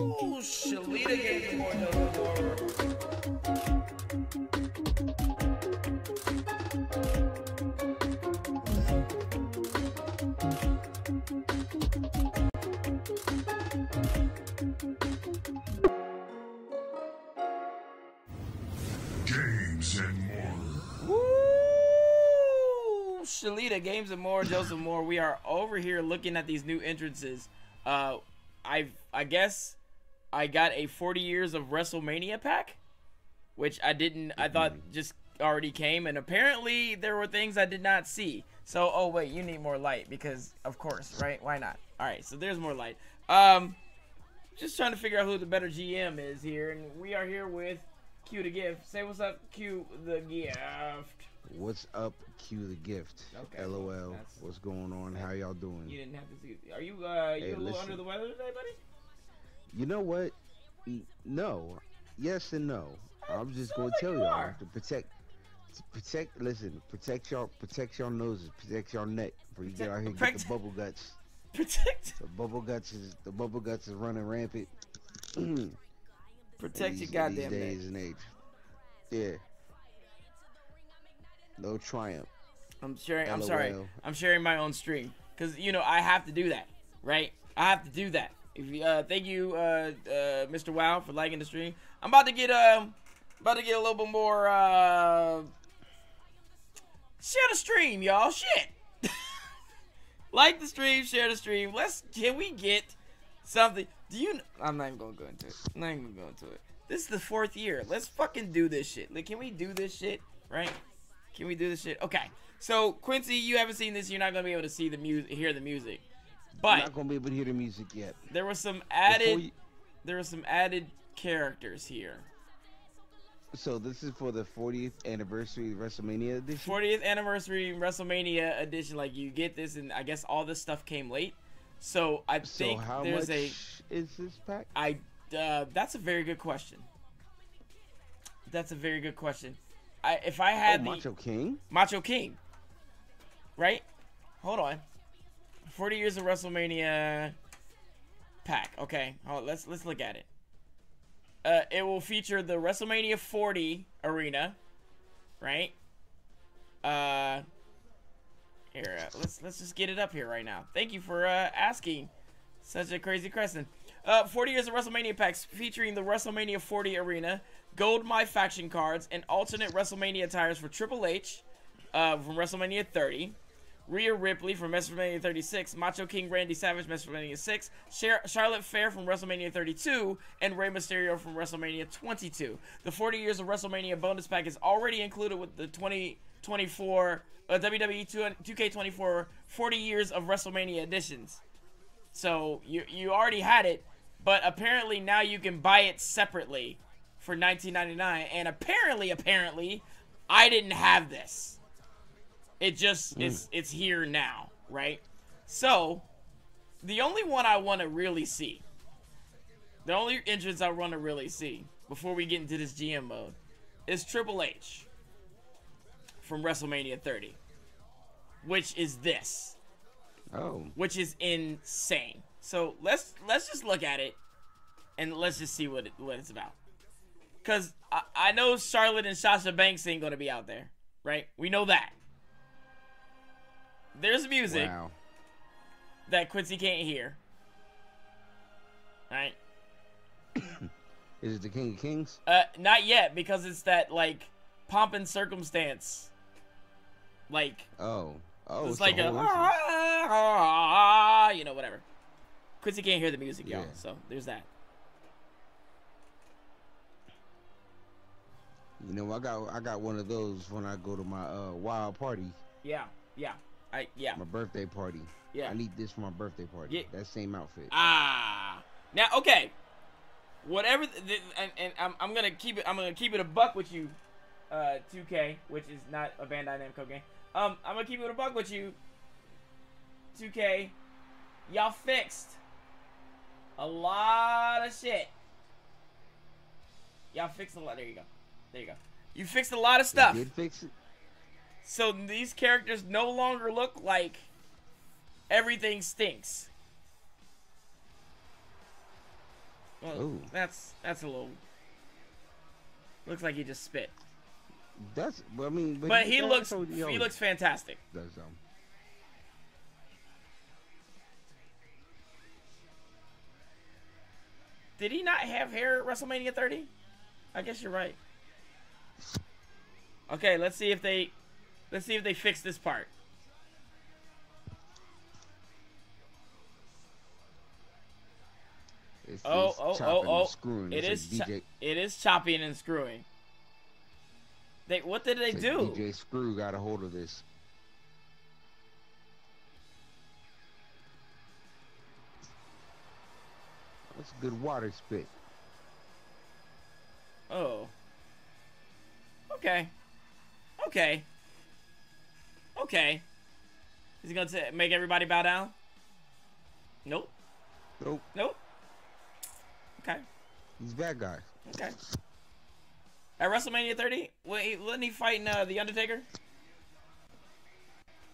Ooh, Shalita gave you more. Shalita, Games N Moorer, Joseph Moore. We are over here looking at these new entrances. Uh, I I guess I got a 40 years of WrestleMania pack, which I didn't. I thought just already came, and apparently there were things I did not see. So, oh wait, you need more light because, of course, right? Why not? All right, so there's more light. Um, just trying to figure out who the better GM is here, and we are here with Q the Gift. Say what's up, Q the Gift. What's up, Q the gift? Okay, LOL. that's- What's going on? How y'all doing? You didn't have to see. Are you uh you Hey, a little listen. under the weather today, buddy? You know what? No. Yes and no. I'm just gonna tell you y'all to protect, to protect. Listen, protect y'all, protect y'all noses, protect y'all neck. Before you get out here, and get the bubble guts. Protect The bubble guts is the bubble guts is running rampant. protect these, your goddamn these neck. and age. Yeah. No triumph. I'm sharing. I'm sorry. I'm sharing my own stream because you know I have to do that, right? I have to do that. If you, uh, thank you, uh, uh, Mr. Wow, for liking the stream. I'm about to get um, about to get a little bit more uh, share the stream, y'all. Shit. like the stream, share the stream. Let's can we get something? Do you? I'm not even gonna go into it. I'm not even gonna go into it. This is the fourth year. Let's fucking do this shit. Like, can we do this shit? Right? Can we do this shit? Okay. So Quincy, you haven't seen this. You're not gonna be able to see the music, hear the music. I'm not gonna be able to hear the music yet. there was some added. you- There were some added characters here. so this is for the 40th anniversary WrestleMania edition. 40th anniversary WrestleMania edition. Like you get this, and I guess all this stuff came late. So I So think how there's much a. is this pack? I. Uh, that's a very good question. That's a very good question. I if I Oh, had the Macho King. Macho King. Right? Hold on. 40 years of WrestleMania pack. Okay. Hold, let's let's look at it. Uh, it will feature the WrestleMania 40 arena, right? Uh here, uh, let's let's just get it up here right now. Thank you for uh, asking. Such a crazy question. Uh, 40 years of WrestleMania packs featuring the WrestleMania 40 arena, gold MyFACTION cards, and alternate WrestleMania attires for Triple H uh, from WrestleMania 30, Rhea Ripley from WrestleMania 36, Macho King Randy Savage WrestleMania 6, Char- Charlotte Flair from WrestleMania 32, and Rey Mysterio from WrestleMania 22. The 40 years of WrestleMania bonus pack is already included with the 2024 uh, WWE 2, K24 40 years of WrestleMania editions. So you you already had it, but apparently now you can buy it separately for 19.99 and apparently apparently I didn't have this. It just hmm. it's it's here now, right? So the only one I want to really see, the only entrance I want to really see before we get into this GM mode is Triple H from WrestleMania 30, which is this Oh, which is insane. So let's let's just look at it and let's just see what it, what it's about. Cause I, I know Charlotte and Sasha Banks ain't gonna be out there, right? We know that. There's music wow. that Quincy can't hear. Right? Is it the King of Kings? Uh, not yet because it's that like pomp and circumstance. Like Oh, oh, it's like a, whole entrance. you know, whatever. Quincy can't hear the music, y'all. Yeah. So there's that. You know, I got I got one of those when I go to my uh, wild party, Yeah, yeah, I yeah, my birthday party. yeah. I need this for my birthday party. Yeah. That same outfit. Ah, now okay. Whatever, th- th- and, and I'm, I'm gonna keep it. I'm gonna keep it a buck with you, uh, 2K, which is not a Bandai Namco game. Um, I'm gonna keep it a buck with you, 2K. Y'all fixed a lot of shit. Y'all fixed a lot. There you go. There you go. You fixed a lot of They stuff. did fix it. So these characters no longer look like everything stinks. Well, Ooh. that's that's a little. Looks like he just spit, That's. Well, I mean, but he that's looks what he looks fantastic. does, um, Did he not have hair at WrestleMania 30? I guess you're right. Okay, let's see if they let's see if they fix this part. It's, Oh, oh, oh, oh. Screwing. It It's is like cho- DJ, it is chopping and screwing. They what did they it's like do? DJ Screw got a hold of this. That's a good water spit. Oh. Okay. Okay. Okay. Is he gonna make everybody bow down? Nope. Nope, Nope. Okay. he's bad guy. Okay. At WrestleMania 30, wait, wasn't he fighting uh, the Undertaker?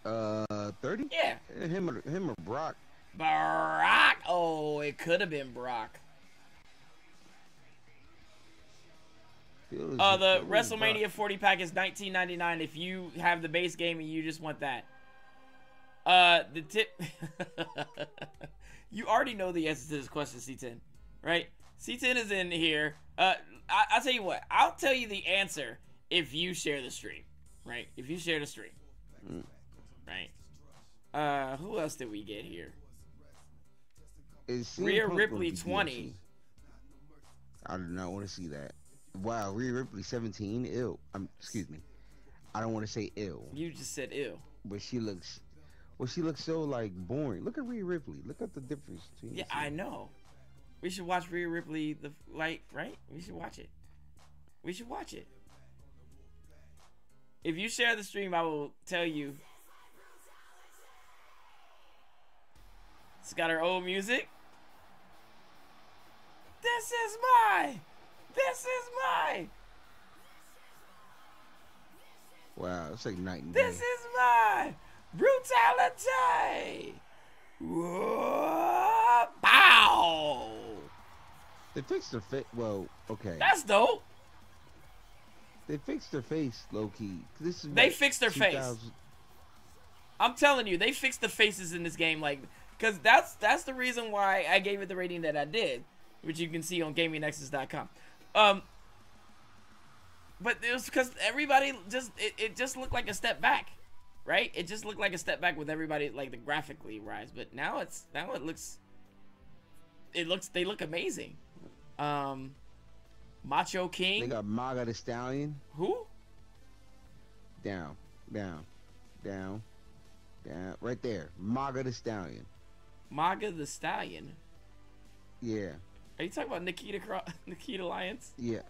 Uh, thirty. Yeah. Him or him or Brock. Brock. Oh, it could have been Brock. Uh, the WrestleMania 40 pack is 19.99 if you have the base game and you just want that. Uh, the tip. you already know the answer to this question, C10, right? C10 is in here. Uh, I, I'll tell you what. I'll tell you the answer if you share the stream, right? If you share the stream, Mm. right? Uh, who else did we get here? Is Rhea Ripley 20. I do not want to see that. Wow, Rhea Ripley 17. Ill. Um, excuse me. I don't want to say ill, You just said ill. but she looks. Well, she looks so like boring. Look at Rhea Ripley. Look at the difference between. Yeah. I know. We should watch Rhea Ripley the like right. We should watch it. We should watch it. If you share the stream, I will tell you. It's got her old music. This is my. This is my. Wow, it's like night and day. This is my brutality. Whoa, Bow. They fixed her face. Well, okay. That's dope. They fixed their face, low key. This is They fixed her face. I'm telling you, they fixed the faces in this game, like, cause that's that's the reason why I gave it the rating that I did, which you can see on GamingNexus.com. Um, but it was because everybody just it, it just looked like a step back, right? It just looked like a step back with everybody like the graphically rise, but now it's now it looks it looks they look amazing. Um, Macho King. They got Maga the Stallion. who? Down, down, down, down. Right there. Maga the Stallion. Maga the Stallion. Yeah, Are you talking about Nikita Cro- Nikita Lyons? yeah,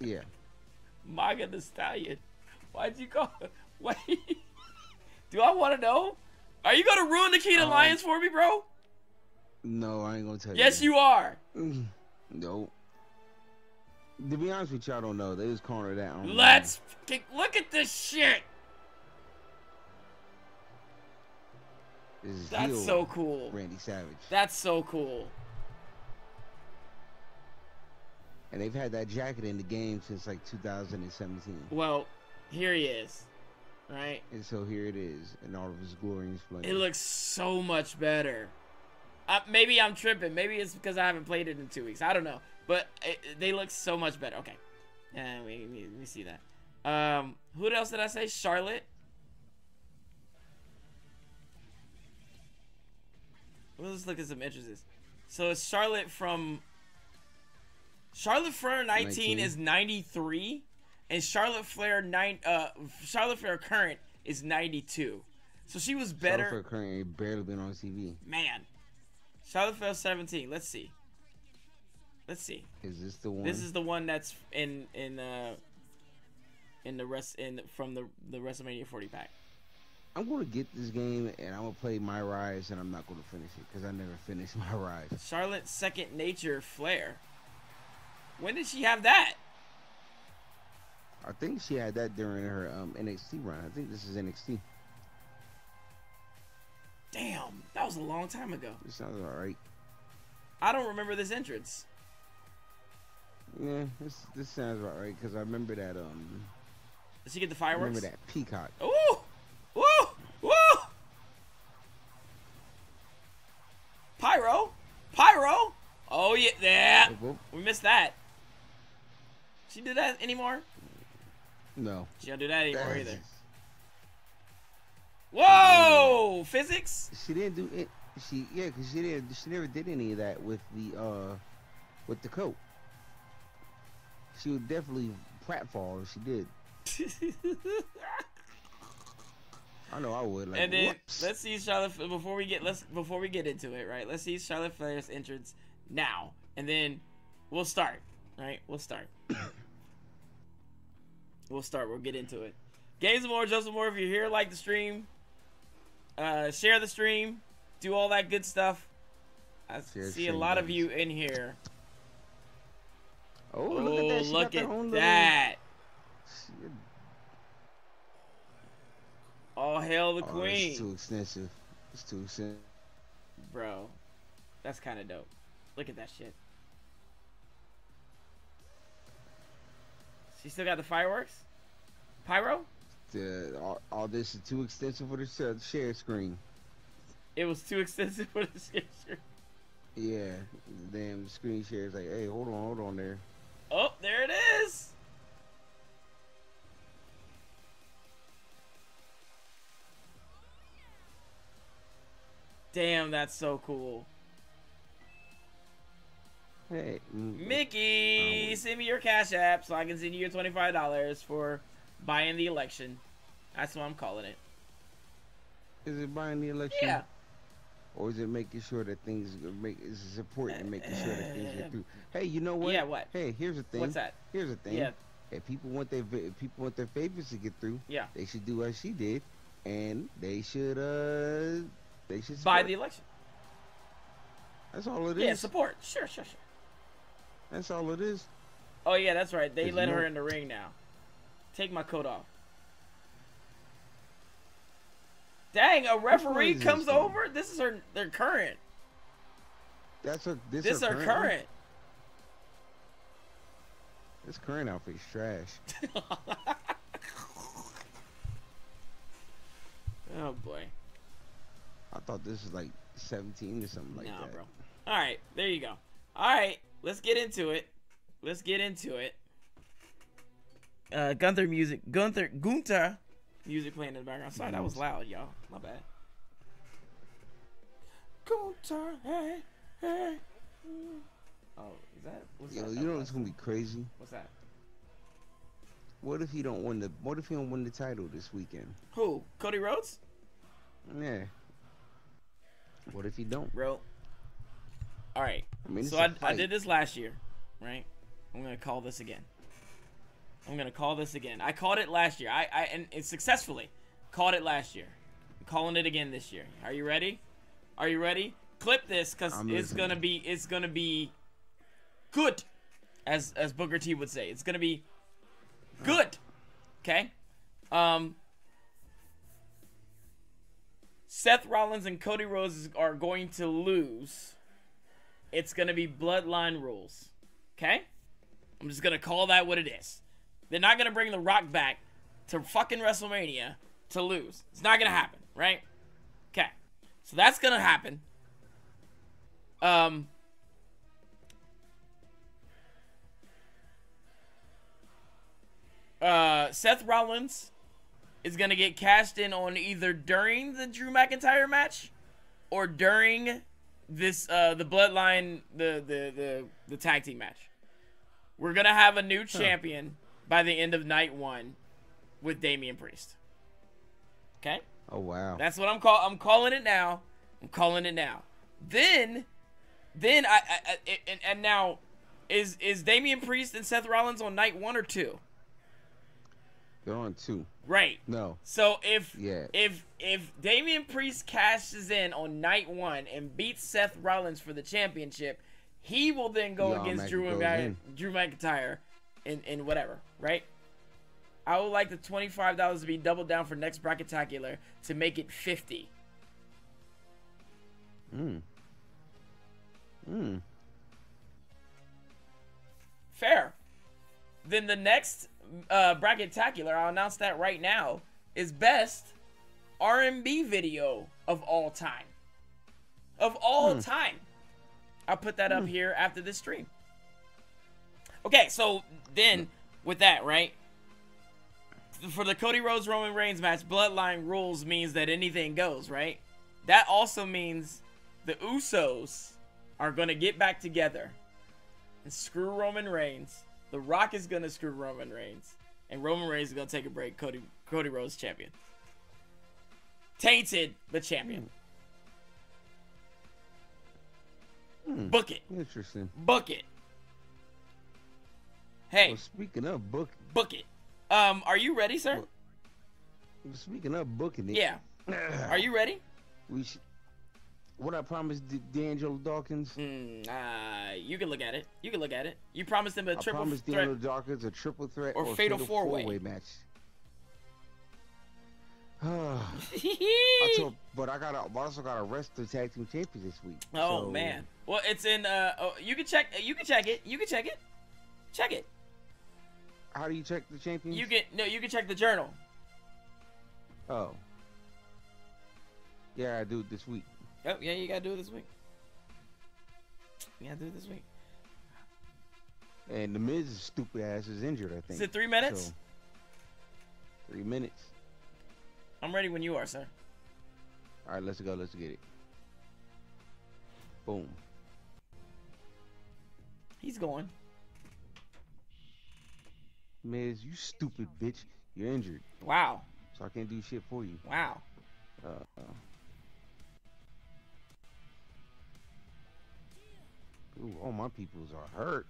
yeah. Maga the Stallion. Why'd you go? Wait. Do I want to know? Are you gonna ruin Nikita Um, Lyons for me, bro? No, I ain't gonna tell Yes, you. Yes, you are. you. No. To be honest with you, I don't know. They just calling her that. Let's look at this shit. This is That's heel so cool. Randy Savage. That's so cool. And they've had that jacket in the game since like 2017. Well, here he is. Right? And so here it is in all of his glory and splendor. It looks so much better. Uh, maybe I'm tripping. Maybe it's because I haven't played it in two weeks. I don't know. But it, they look so much better. Okay. Yeah, we, we, we see that. Um, who else did I say? Charlotte. Let's look at some entrances. So it's Charlotte from. Charlotte Flair 19, 19. is 93, and Charlotte Flair nine. Uh, Charlotte Flair current is 92. So she was better. Charlotte Flair currently ain't barely been on TV. Man. Charlotte Flair 17. Let's see. Let's see. Is this the one? This is the one that's in in uh in the rest in from the the WrestleMania 40 pack. I'm gonna get this game and I'm gonna play my rise and I'm not gonna finish it because I never finished my rise. Charlotte Second Nature Flair. When did she have that? I think she had that during her um, NXT run. I think this is NXT. Damn, that was a long time ago. This sounds alright. I don't remember this entrance. Yeah, this this sounds about right because I remember that um. Did she get the I fireworks? remember that peacock. Ooh! Woo! Woo! Pyro! Pyro! Oh yeah, yeah. Whoop, whoop. We missed that. She do that anymore? No. She don't do that anymore That- either. Whoa! Physics? She didn't do it. She yeah, cause she didn't. She never did any of that with the uh, with the coat. She would definitely pratfall if she did. I know I would. Like, and then whoops. let's see Charlotte before we get let's before we get into it, right? Let's see Charlotte Flair's entrance now, and then we'll start. Right? We'll start. we'll start. We'll get into it. Games N Moorer, Joseph Moore. If you're here, like the stream, uh, share the stream, do all that good stuff. I see a lot of you in here. oh, Oh, look at that! She look at little- that! All hail the Oh, queen. It's too extensive. It's too extensive. Bro, that's kind of dope. Look at that shit. She still got the fireworks? Pyro? The, all, all this is too extensive for the sh- share screen. It was too extensive for the shit. Yeah, the damn screen share is like, hey, hold on, hold on there. Oh, there it is. Damn, that's so cool. Hey, mm, Mickey, Um, send me your cash app so I can send you your twenty-five dollars for buying the election. That's what I'm calling it. is it buying the election? Yeah. Or is it making sure that things make is it supporting and making sure that things get through? Hey, you know what? Yeah, what? Hey, here's the thing. What's that? Here's the thing. Yeah. If people want their if people want their favorites to get through, Yeah. they should do as she did, and they should uh they should Buy the election. That's all it is. Yeah, support. Sure, sure, sure. That's all it is. Oh yeah, that's right. They 'Cause let you her in the ring now. Take my coat off. Dang, a referee comes this thing? over. This is her. Their current. That's her. This, This is her her current. current. This current outfit's trash. oh boy. I thought this was like 17 or something like nah, that. bro. All right, there you go. All right, let's get into it. Let's get into it. Uh, Gunther music. Gunther. Gunther music playing in the background. Sorry, that was loud, y'all. My bad. Gunther. Hey, hey. Oh, is that? What's Yo, that? you know what's gonna be crazy? What's that? What if he don't win the? What if he don't win the title this weekend? Who? Cody Rhodes? Yeah. What if he don't? Bro. All right. I mean, So I, fight. did this last year, right? I'm gonna call this again. I'm gonna call this again. I called it last year. I, I and it successfully called it last year. I'm calling it again this year. Are you ready? Are you ready? Clip this because I'm it's listening. gonna be it's gonna be good, as as Booker T would say. It's gonna be good. Okay. Um. Seth Rollins and Cody Rhodes are going to lose. It's going to be bloodline rules. Okay? I'm just going to call that what it is. They're not going to bring The Rock back to fucking WrestleMania to lose. It's not going to happen, right? Okay. So that's going to happen. Um uh Seth Rollins is gonna get cashed in on either during the Drew McIntyre match or during this uh the bloodline the the the, the tag team match. We're gonna have a new champion by the end of night one with Damian Priest. Okay? Oh wow. That's what I'm call I'm calling it now. I'm calling it now. Then then I, I, I and, and now is is Damian Priest and Seth Rollins on night one or two? They're on two. Right. No. So if Yeah. if if Damian Priest cashes in on night one and beats Seth Rollins for the championship, he will then go He against automatically Drew and goes Drew McIntyre in in whatever, right? I would like the $25 to be doubled down for next bracketacular to make it 50. Mm. Mm. Fair. Then the next uh, bracketacular, I'll announce that right now, is best R&B video of all time. Of all Hmm. time. I'll put that up here after this stream. Okay, so then with that, right? For the Cody Rhodes Roman Reigns match, Bloodline rules means that anything goes, right? That also means the Usos are going to get back together and screw Roman Reigns. The Rock is going to screw Roman Reigns. And Roman Reigns is going to take a break. Cody Cody Rhodes champion. Tainted, but champion. Hmm. Book it. Interesting. Book it. Hey, Well, speaking of book, book it. Um, are you ready, sir? speaking of booking it. Yeah. Are you ready? We sh- what I promised D- D'Angelo Dawkins. Mm, uh, you can look at it. You can look at it. You promised him a I triple promised threat. D'Angelo Dawkins a triple threat Or or, fatal fatal, four-way. four-way match. I told, but I gotta, I also gotta rest the tag team champions this week. so- Oh, man. Well, it's in. Uh, oh, you can check. You can check it. You can check it. Check it. How do you check the champions? You can no. You can check the journal. Oh. Yeah, I do this week. Oh yeah, you gotta do it this week. You gotta do it this week. And the Miz's stupid ass is injured. I think. Is it three minutes? So, three minutes. I'm ready when you are, sir. All right, let's go. Let's get it. Boom. He's going. Miz, you stupid bitch. You're injured, Wow. so I can't do shit for you. Wow. Uh, Ooh, all my peoples are hurt,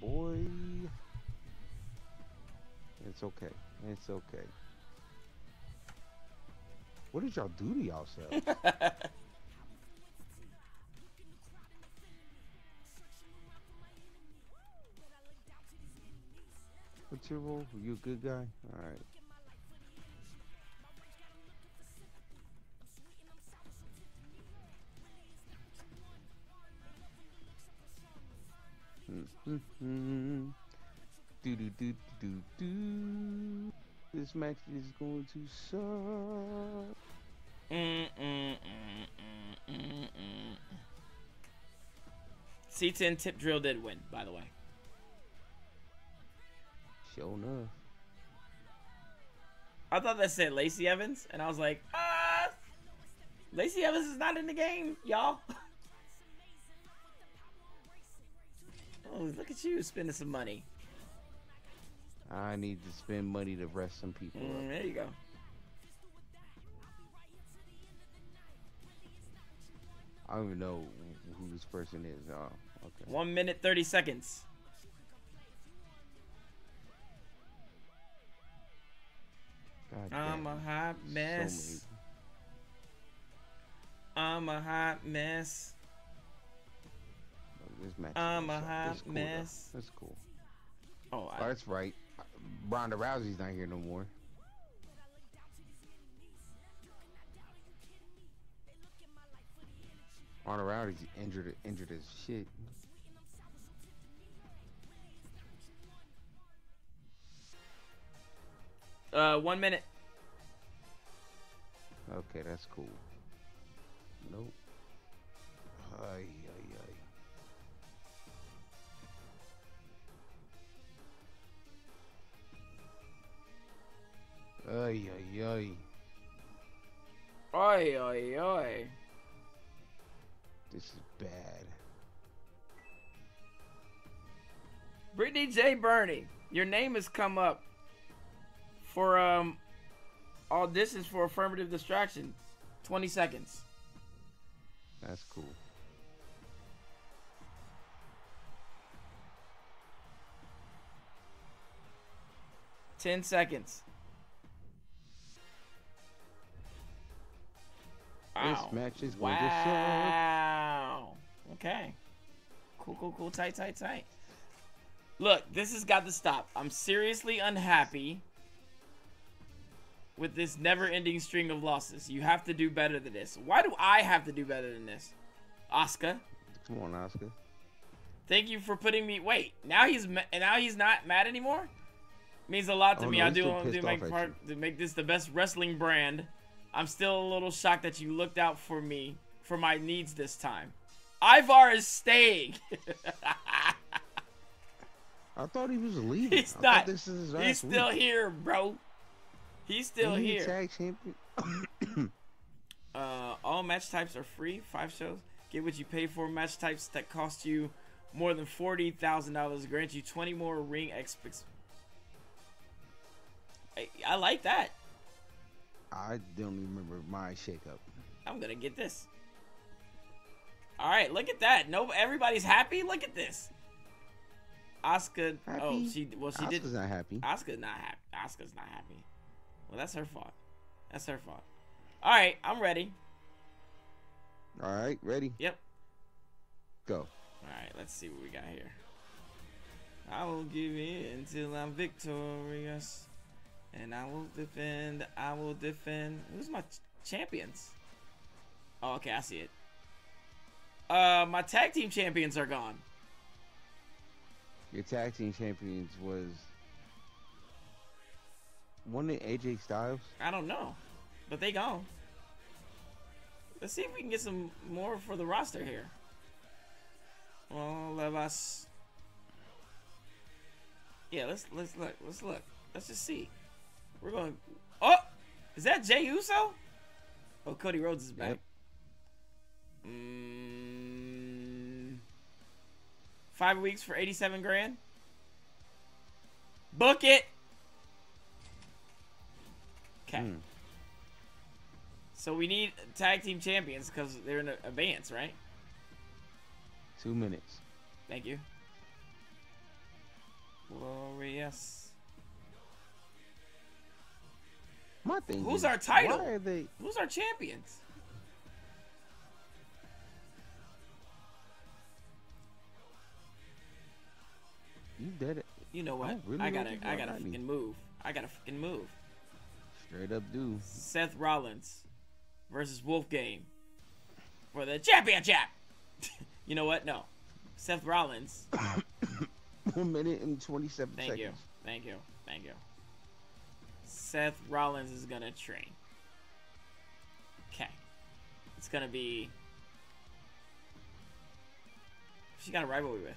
boy. It's okay. It's okay. What did y'all do to yourselves? What's your role? You a good guy? All Do do do do do. This match is going to suck. Mm, mm, mm, mm, mm, mm. C10 tip drill did win, by the way. Sure enough. I thought that said Lacey Evans, and I was like, ah, Lacey Evans is not in the game, y'all. oh, look at you spending some money. I need to spend money to rest some people Mm, there you go. I don't even know who this person is. Oh, okay. One minute, 30 seconds. God I'm a hot So mess. I'm a hot mess. This I'm a hot It's cool, though. mess. That's cool. Oh, Oh, that's right. Ronda Rousey's not here no more. Ronda Rousey's injured, injured as shit. uh, one minute. Okay, that's cool. Nope. Ay, Ay, ay, ay. Oi, oi, oi. This is bad. Brittany J. Burney, your name has come up for um all this is for affirmative distraction. 20 seconds. That's cool. Ten seconds. Wow. This match is going to Wow. Okay. Cool, cool, cool. Tight, tight, tight. Look, this has got to stop. I'm seriously unhappy with this never-ending string of losses. You have to do better than this. Why do I have to do better than this? Oscar. Come on, Oscar. Thank you for putting me. Wait, now he's ma- now he's not mad anymore. Means a lot to Oh, me. no, I do want to make part to make this the best wrestling brand. I'm still a little shocked that you looked out for me for my needs this time. Ivar is staying. I thought he was leaving. He's I not. This is his He's still week. here, bro. He's still he here. Tag champion. Uh, all match types are free. Five shows. Get what you pay for. Match types that cost you more than forty thousand dollars grant you twenty more ring expects. I, I like that. I don't even remember my shakeup. I'm gonna get this. All right, look at that. No, everybody's happy. Look at this. Oscar. Oh, she. Well, she Oscar's did. not happy. Oscar's not happy. Oscar's not happy. Well, that's her fault. That's her fault. All right, I'm ready. All right, ready? Yep. Go. All right, let's see what we got here. I will give in until I'm victorious, and I will defend. I will defend. Who's my ch- champions? Oh, okay, I see it. Uh, my tag team champions are gone. Your tag team champions was one it AJ Styles. I don't know, but they gone. Let's see if we can get some more for the roster here. All of us. Yeah, let's let's look. Let's look. Let's just see. We're going. Oh, is that Jay Uso? Oh, Cody Rhodes is back. Yep. Mm, five weeks for eighty-seven grand. Book it. Okay. Hmm. So we need tag team champions because they're in advance, right? Two minutes. Thank you. Glorious. My thing. Who's is, our title? Why are they? Who's our champions? You dead it. You know what? I really I gotta, I gotta Rodney. move. I gotta freaking move. Straight up do. Seth Rollins versus Wolfgang for the championship. you know what? No, Seth Rollins. One minute and twenty-seven Thank seconds. you. Thank you. Thank you. Seth Rollins is gonna train. Okay. It's gonna be. She got a rivalry with.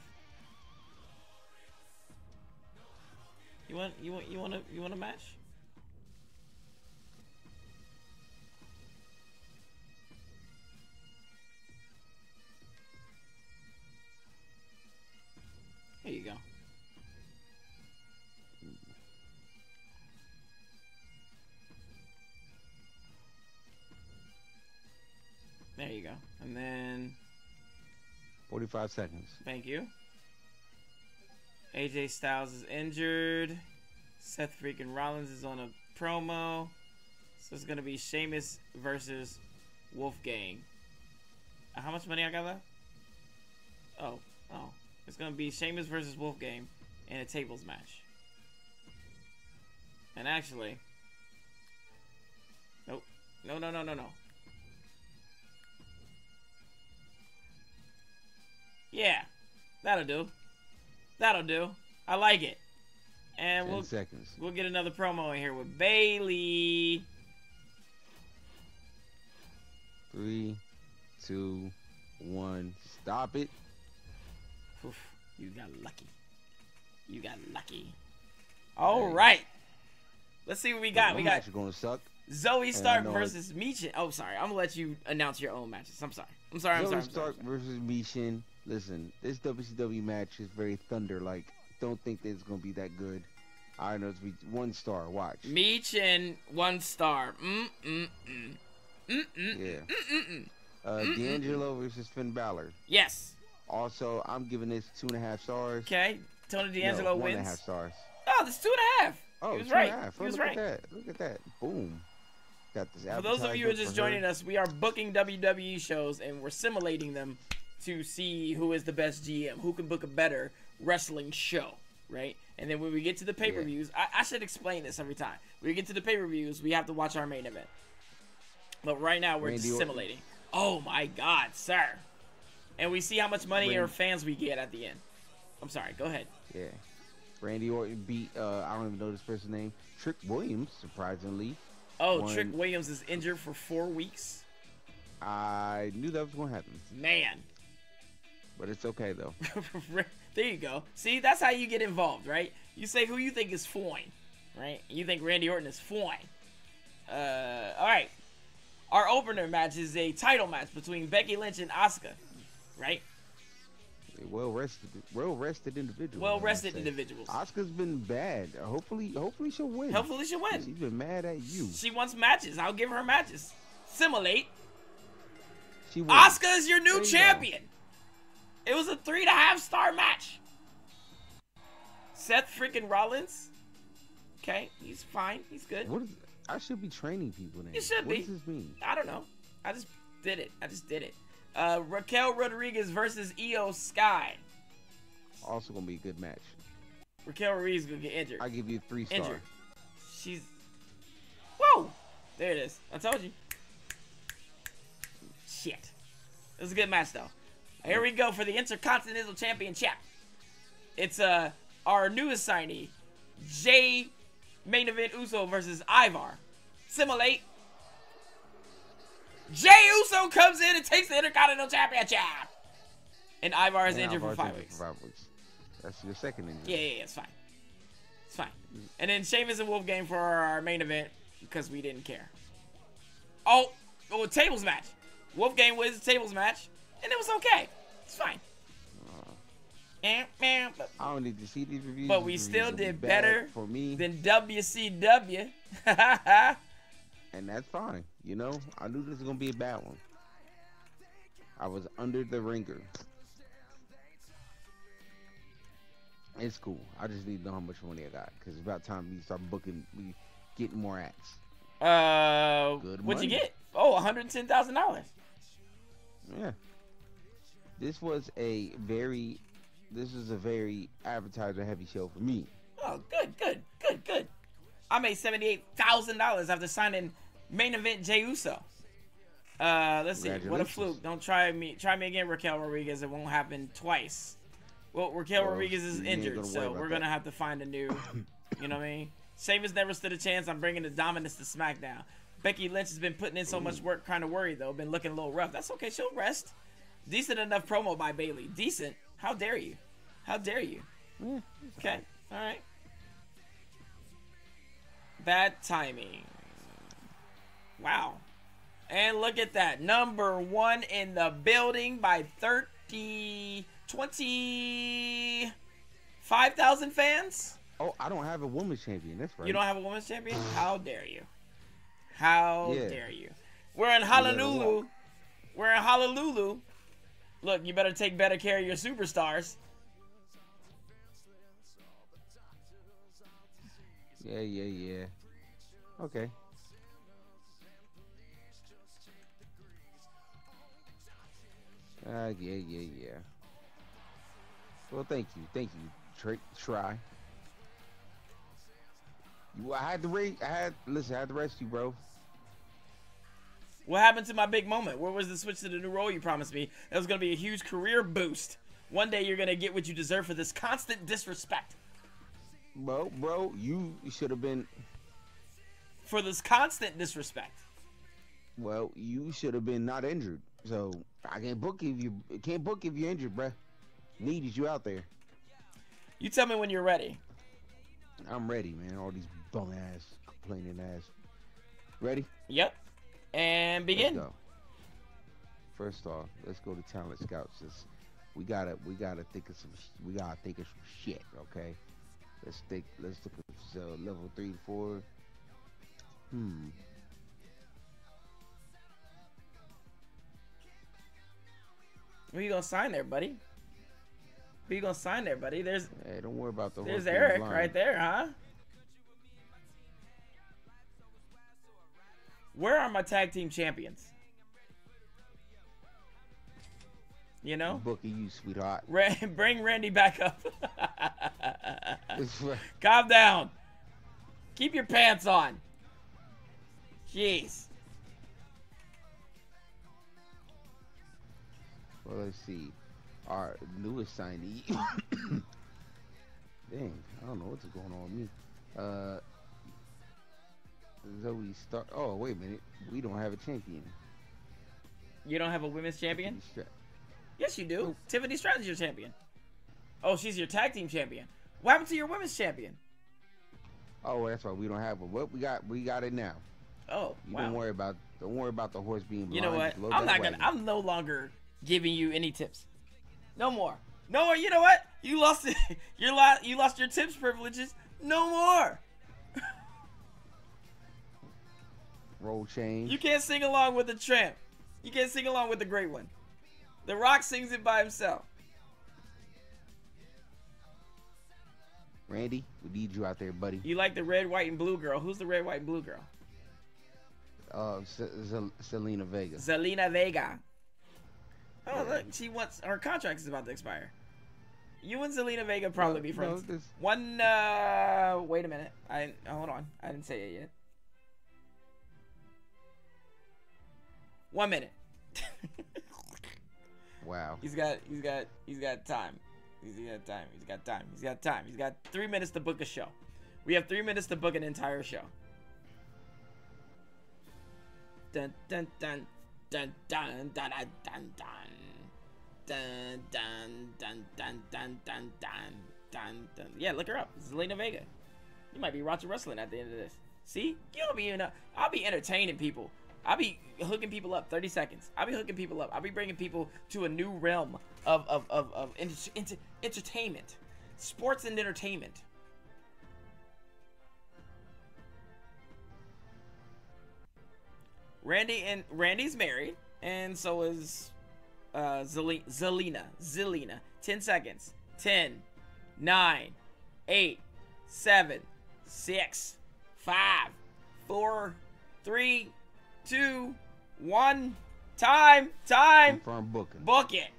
You want you want you want to you want a match? There you go. There you go. And then, Forty-five seconds. thank you. AJ Styles is injured. Seth freaking Rollins is on a promo. So it's going to be Sheamus versus Wolfgang. Uh, how much money I got left? Oh, oh. It's going to be Sheamus versus Wolfgang in a tables match. And actually, nope. No, no, no, no, no. Yeah, that'll do. That'll do. I like it. And we'll seconds. we'll get another promo in here with Bayley. Three, two, one. Stop it. Oof, you got lucky. You got lucky. All right. Let's see what we got. My We got gonna suck. Zoey Stark versus Michin. Oh, sorry. I'm gonna let you announce your own matches. I'm sorry. I'm sorry. I'm Zoey sorry. I'm sorry. Stark versus Michin. Listen, this WCW match is very thunder-like. Don't think that it's gonna be that good. I know it's be one star. Watch. Michin, one star. Mm mm mm. Mm mm. Yeah. Mm mm mm. Uh, D'Angelo versus Finn Balor. Yes. Also, I'm giving this two and a half stars. Okay. Tony No, D'Angelo one and a wins. half stars. Oh, that's two and a half. Oh, he was two right. and a half. He Oh, was look right. at that. Look at that. Boom. Got this. For those of you who are just for her. joining us, we are booking WWE shows and we're simulating them to see who is the best GM, who can book a better wrestling show, right? And then when we get to the pay per views, I, I should explain this every time. When we get to the pay per views, we have to watch our main event. But right now we're Randy just Orton. simulating. Oh my God, sir! And we see how much money Randy- or fans we get at the end. I'm sorry. Go ahead. Yeah. Randy Orton beat uh I don't even know this person's name. Trick Williams, surprisingly. Oh, One- Trick Williams is injured for four weeks. I knew that was gonna happen. Man, But it's okay though. there you go. See, that's how you get involved, right? You say who you think is fine, right? You think Randy Orton is fine. Uh, all right. Our opener match is a title match between Becky Lynch and Asuka, right? Well rested well rested individual. Well rested individuals. Oscar's been bad. Hopefully hopefully she'll win. Hopefully she'll win. She's been mad at you. She wants matches. I'll give her matches. Simulate. She wins. Asuka is your new There you go. champion. It was a three and a half star match. Seth freaking Rollins. Okay, he's fine. He's good. What is I should be training people now. You should what be. does this mean? I don't know. I just did it. I just did it. Uh, Raquel Rodriguez versus IYO SKY. Also gonna be a good match. Raquel Rodriguez gonna get injured. I give you three star. injured. She's. Whoa! There it is. I told you. Shit. It was a good match though. Here we go for the Intercontinental Championship. It's uh our newest signee, Jay Main Event Uso versus Ivar. Simulate. Jay Uso comes in and takes the Intercontinental Championship. And Ivar is And injured for five weeks. for five weeks. That's your second injury. Yeah, yeah, yeah, it's fine. It's fine. And then Sheamus and Wolfgang for our main event because we didn't care. Oh, oh, a tables match. Wolfgang wins the tables match, and it was okay. It's fine. But I don't need to see these reviews. But we These still reviews will be did better for me, than WCW. and that's fine. You know, I knew this was gonna be a bad one. I was under the ringer. It's cool. I just need to know how much money I got because it's about time we start booking, we getting more acts. uh, Good what'd you money. get? Oh, one hundred ten thousand dollars. Yeah. This was a very, this was a very advertiser heavy show for me. Oh, good, good, good, good. I made seventy-eight thousand dollars after signing main event Jey Uso. Uh, let's see. What a fluke! Don't try me. Try me again, Raquel Rodriguez. It won't happen twice. Well, Raquel Well, Rodriguez is injured, so we're gonna have to find a new. you know what I mean? Sheamus never stood a chance. I'm bringing the dominance to SmackDown. Becky Lynch has been putting in so much work, kind of worried though. Been looking a little rough. That's okay. She'll rest. Decent enough promo by Bayley. Decent. How dare you? How dare you? Yeah. Okay. All right. Bad timing. Wow. And look at that. Number one in the building by 30, 25,000 fans. Oh, I don't have a women's champion. That's right. You don't have a women's champion? How dare you? How Yeah. dare you? We're in let Honolulu. walk. We're in Honolulu. Look, you better take better care of your superstars. Yeah, yeah, yeah. Okay. Uh, yeah, yeah, yeah. Well, thank you, thank you, Trick. Try. You, I had to rate. I had listen. I had to rest you, bro. What happened to my big moment? Where was the switch to the new role you promised me? That was going to be a huge career boost. One day you're going to get what you deserve for this constant disrespect. Bro, bro, you should have been. For this constant disrespect. Well, you should have been not injured. So I can't book if you can't book if you're injured, bruh. Needed you out there. You tell me when you're ready. I'm ready, man. All these bum ass, complaining ass. Ready? Yep. And begin. go. First off, let's go to talent scouts. Let's, we gotta, we gotta think of some. We gotta think of some shit. Okay. Let's think. Let's look at uh, level three, four. Hmm. Who you to sign there, buddy? Who you to sign there, buddy? There's Hey, don't worry about the. there's Eric blind. right there, huh? Where are my tag team champions? You know? Booking you, sweetheart. Ra- bring Randy back up. Calm down. Keep your pants on. Jeez. Well, let's see. Our newest signee. Dang, I don't know what's going on with me. Uh, Zoey Stark. Oh, wait a minute. We don't have a champion. You don't have a women's champion? Yes, you do. Nope. Tiffany Stratton's your champion. Oh, she's your tag team champion. What happened to your women's champion? Oh, that's why We don't have one. What we got? We got it now. Oh, You wow. don't worry about. Don't worry about the horse being blind. You know what? I'm not gonna. I'm no longer giving you any tips. No more. No more. You know what? You lost it. You lost. You lost your tips privileges. No more. Roll change. You can't sing along with the tramp. You can't sing along with the great one. The Rock sings it by himself. Randy, we need you out there, buddy. You like the red, white, and blue girl. Who's the red, white, and blue girl? Uh, Zelina Vega. Zelina Vega. Oh, look, she wants her contract is about to expire. You and Zelina Vega probably No, be no, friends. this- One, uh, wait a minute. I hold on. I didn't say it yet. One minute. Wow. he's got, he's got, he's got time. He's got time. He's got time. He's got time. He's got three minutes to book a show. We have three minutes to book an entire show. Dun dun dun dun dun dun dun dun dun dun dun dun dun dun dun dun dun. Yeah, look her up. Zelina Vega. You might be watching wrestling at the end of this. See, you don't be enough. I'll be entertaining people. I'll be hooking people up. 30 seconds. I'll be hooking people up. I'll be bringing people to a new realm of of of, of enter, enter, entertainment, sports and entertainment. Randy and Randy's married, and so is uh, Zeli- Zelina. Zelina. 10 seconds. 10, 9, 8, 7, 6, 5, 4, 3, 2, 1. Time! Time! Confirm booking. Book it!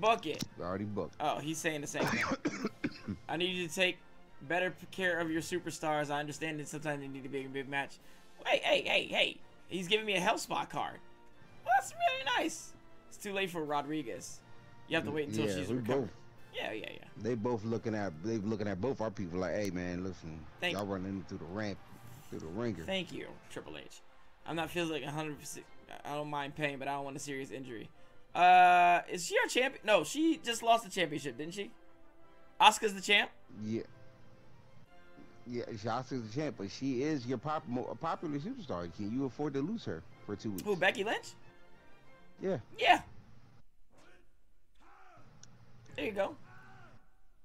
Book it. We already booked. Oh, he's saying the same thing. I need you to take better care of your superstars. I understand that sometimes they need to be in a big match. Hey, hey, hey, hey. He's giving me a Hell Spot card. Well, that's really nice. It's too late for Rodriguez. You have to wait until yeah, she's recovered. both. Yeah, yeah, yeah. They both looking at. They looking at both our people like, hey man, listen, y'all running through the ramp, through the ringer. Thank you, Triple H. I'm not feeling like 100. percent I don't mind pain, but I don't want a serious injury. Uh, is she our champion? No, she just lost the championship, didn't she? Oscar's the champ. Yeah. Yeah, Shotzi's the champ, but she is your pop, a popular superstar. Can you afford to lose her for two weeks? Who? Becky Lynch? Yeah. Yeah. There you go.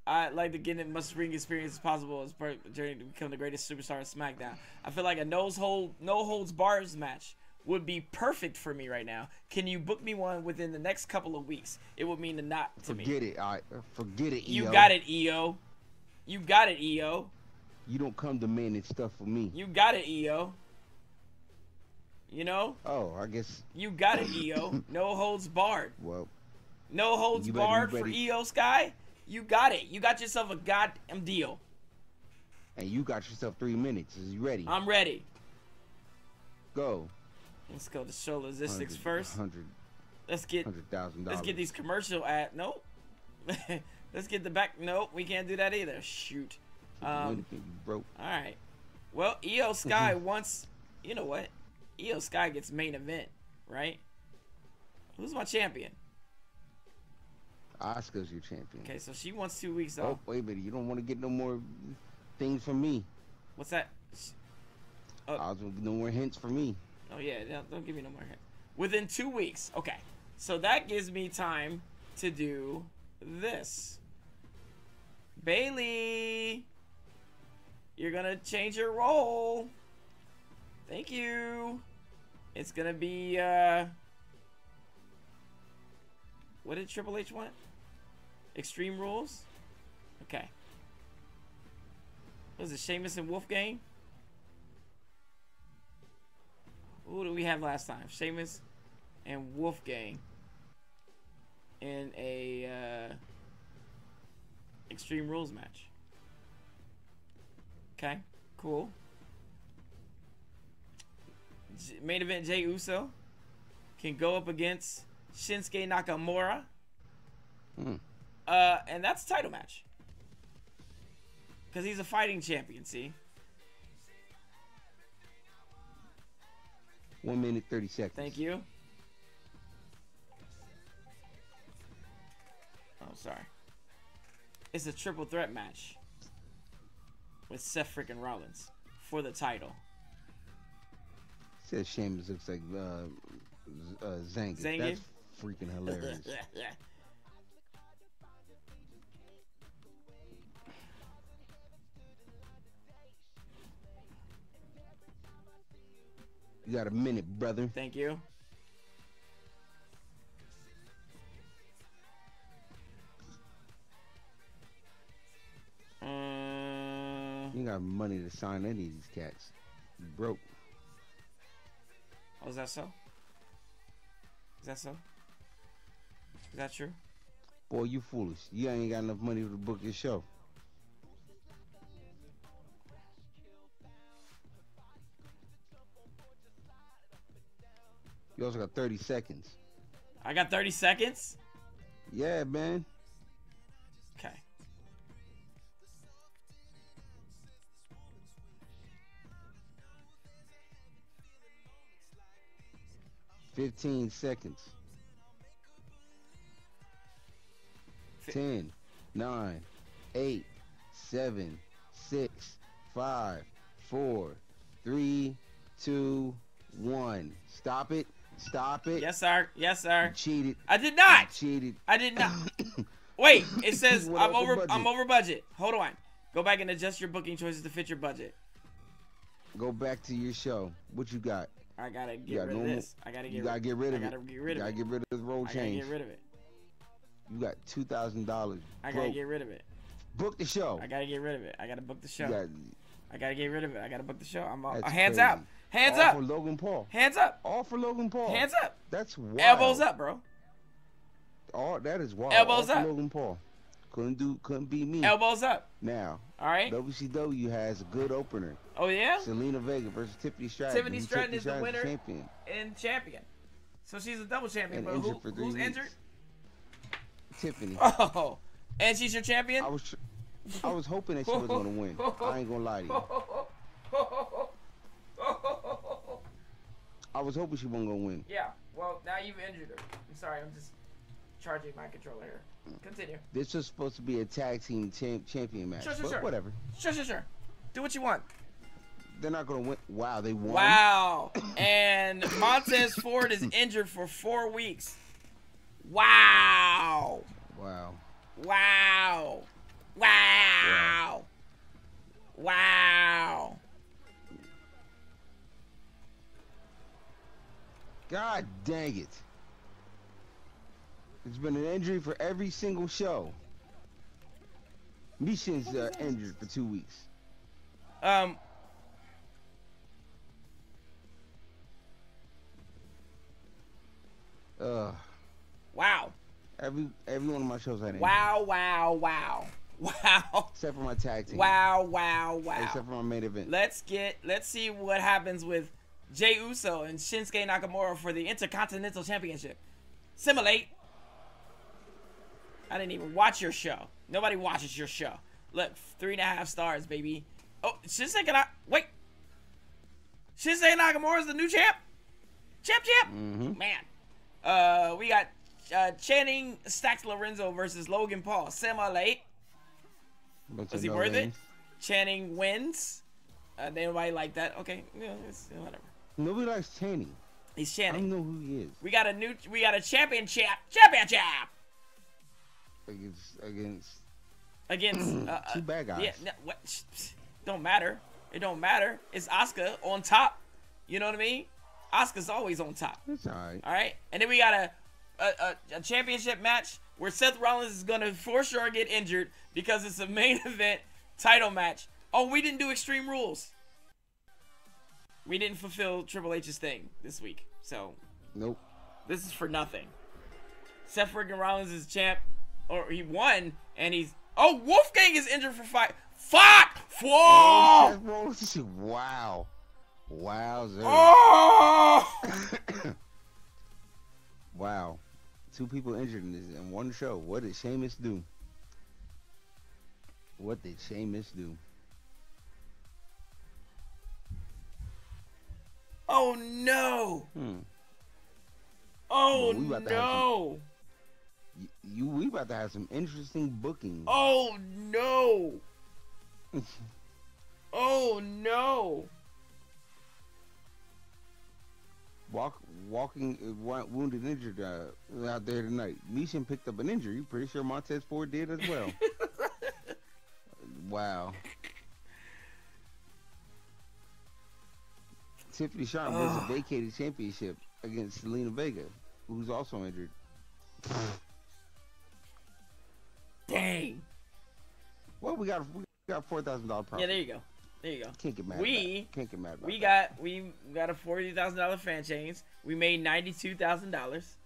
I'd like to get as much ring experience as possible as part of the journey to become the greatest superstar of SmackDown. I feel like a nose hold, no holds bars match would be perfect for me right now. Can you book me one within the next couple of weeks? It would mean a lot to me. Forget it. All right. Uh, forget it. You got it, IYO. You got it, IYO. You don't come demanding stuff for me. You got it, IYO. You know? Oh, I guess. You got it, IYO. No holds barred. Well, No holds better be barred for. IYO SKY. You got it. You got yourself a goddamn deal. and you got yourself three minutes. Is you ready? I'm ready. Go. Let's go to show logistics Hundred- first. Hundred, Let's get hundred thousand dollars. let's get these commercial ad. Nope. let's get the back. Nope, we can't do that either. Shoot. Um. broke. All right. Well, IYO SKY wants. You know what? IYO SKY gets main event, right? Who's my champion? Oscar's your champion. Okay, so she wants two weeks Oh, wait a minute. You don't want to get no more things from me. What's that? Oh. I was no more hints from me. Oh yeah, don't, don't give me no more hints. Within two weeks. Okay, so that gives me time to do this. Bayley, you're gonna change your role. Thank you. It's gonna be uh. What did Triple H want? Extreme Rules. Okay. What was it Sheamus and Wolfgang? Who did we have last time? Sheamus and Wolfgang in a uh, Extreme Rules match. Okay, cool. J- main event Jey Uso can go up against Shinsuke Nakamura. Hmm. Uh, and that's a title match. Because he's a fighting champion, see? One minute thirty seconds. Thank you. Oh, sorry. It's a triple threat match with Seth freaking Rollins for the title. Says Sheamus looks like uh, uh, Zangief. Zangief? That's freaking hilarious. you got a minute, brother. Thank you. Uh, You got money to sign any of these cats. You broke. oh, is that so? Is that so? Is that true? Boy, you foolish. You ain't got enough money to book your show. You also got 30 seconds. I got 30 seconds? Yeah, man. Okay. Fifteen seconds. Ten, nine, eight, seven, six, five, four, three, two, one. Stop it. Stop it. Yes, sir. Yes, You sir. cheated. I did You not. cheated. I did not. Wait, it says I'm over. budget? I'm over budget. Hold on. Go back and adjust your booking choices to fit your budget. Go back to your show. What you got? I gotta get got rid of normal- this. I gotta get. You gotta get rid I of gotta it. get rid You of gotta it. get rid of the roll I gotta change. get rid of it. You got two thousand dollars. I gotta get rid of it. Book the show. I gotta get rid of it. I gotta book the show. You got, I gotta get rid of it. I gotta book the show. I'm all, hands crazy. up. Hands all up. for Logan Paul. Hands up. All for Logan Paul. Hands up. That's wild. Elbows up, bro. All that is wild. Elbows all for up. Logan Paul. Couldn't do. Couldn't beat me. Elbows up. now, All right. WCW has a good opener. Oh yeah. Zelina Vega versus Tiffany Stratton. Tiffany Stratton is the winner. Champion. And champion. So she's a double champion. And but injured who, who's weeks. injured? Tiffany. Oh, and she's your champion. I was. I was hoping that she was gonna win. I ain't gonna lie to you. I was hoping she wasn't gonna win. yeah. Well, now you've injured her. I'm sorry. I'm just charging my controller here. Continue. This was supposed to be a tag team champ- champion match, Sure, sure, but sure. whatever. Sure, sure, sure. Do what you want. They're not gonna win. Wow, they won. Wow. And Montez Ford is injured for four weeks. Wow. Wow. Wow. Wow. Wow. God dang it. There's been an injury for every single show. Michin's uh, injured for two weeks. Um. Ugh. Wow. Every every one of my shows had injury. Wow. Wow. Wow. Wow. Except for my tag team. Wow. Wow. Wow. Except for my main event. Let's get. Let's see what happens with Jey Uso and Shinsuke Nakamura for the Intercontinental Championship. Simulate. I didn't even watch your show. Nobody watches your show. Look, three and a half stars, baby. Oh, Shinsuke Nak. Wait. Shinsuke Nakamura is the new champ. Champ, champ. Mm-hmm. Man. Uh, we got uh, Channing Stacks Lorenzo versus Logan Paul. Simulate. Was he worth it? Channing wins. Uh, nobody like that. Okay, yeah, it's, whatever. Nobody likes Tanny. He's I don't know who he is. We got a new. We got a champion champ. Champion champ Against against against. Uh, two bad guys. yeah. No, what? Don't matter. It don't matter. It's Oscar on top. You know what I mean? Oscar's always on top. It's alright. All right, and then we got a a, a, a championship match where Seth Rollins is gonna for sure get injured because it's a main event title match. Oh, we didn't do Extreme Rules. We didn't fulfill Triple H's thing this week, so Nope. this is for nothing. Seth freaking Rollins is champ, or he won, and he's oh Wolfgang is injured for five Fuck! Whoa! Wow. Wow. Oh! wow. Two people injured in this in one show. What did Sheamus do? What did Sheamus do? Oh no! Hmm. Oh Well, we have some- no! You, you we about to have some interesting bookings. Oh no! Oh no! Walk, walking, uh, wounded, injured uh, out there tonight. Nishan picked up an injury. Pretty sure Montez Ford did as well. wow. Tiffany Sharp wins a vacated championship against Zelina Vega, who's also injured. Dang! Well, we got we got four thousand dollar Yeah, there you go. There you go. Can't get mad. We- can't get mad We that. got we got a forty thousand dollar fan change. We made ninety two thousand dollars.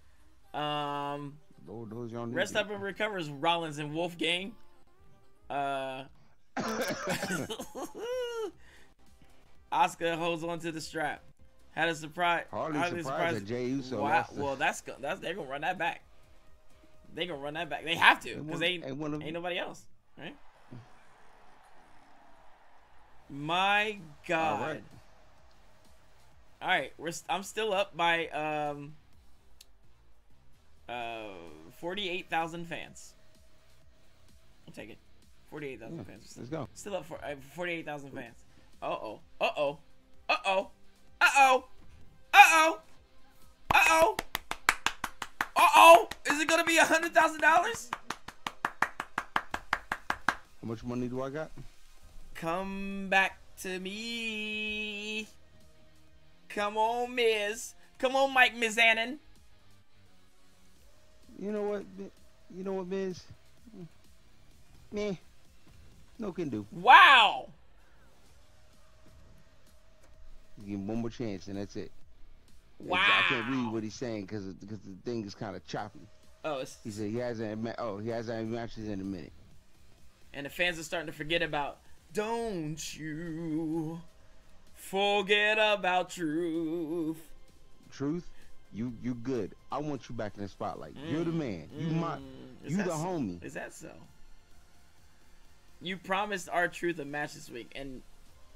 Um, Lord knows y'all rest up and recovers Rollins and Wolfgang. Uh, Oscar holds on to the strap. Had a surprise. Hardly hardly surprised that Jey Uso the- Well, that's that's they're gonna run that back. They gonna run that back. They have to because they of- ain't nobody else, right? My God. All right. All right, we're st- I'm still up by um uh 48,000 fans. I'll take it. 48,000 Yeah, fans. let's go. Still up for uh, 48,000 fans. Uh-oh. Uh-oh. Uh-oh. Uh-oh. Uh-oh. Uh-oh. Uh-oh. Is it going to be a $100,000? How much money do I got? Come back to me. Come on, Miz. Come on, Mike Mizanin. You know what? You know what, Miz? Hmm. Meh. No can do. Wow. Give him one more chance, and that's it. Wow. I can't read what he's saying because because the thing is kind of choppy. Oh, it's, He said he hasn't. Oh, he hasn't matches in a minute. and the fans are starting to forget about. Don't you forget about truth. Truth, you you good. I want you back in the spotlight. You're the man. You my Mm, is you the so? homie. Is that so? You promised R Truth a match this week, and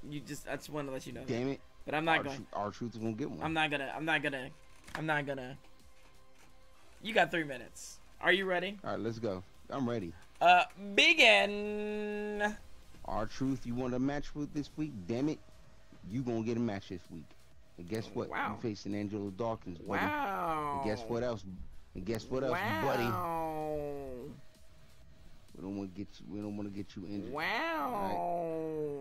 you just I just want to let you know. that. It. But I'm not our, going. R Truth is gonna get one. I'm not gonna. I'm not gonna. I'm not gonna. You got three minutes. Are you ready? All right, let's go. I'm ready. Uh, begin. R Truth, you want a match with this week? Damn it, you gonna get a match this week. And guess what? Wow. You facing Angelo Dawkins, buddy. Wow. And guess what else? And guess what else, buddy? wow. We don't want to get you. We don't want to get you injured. Wow.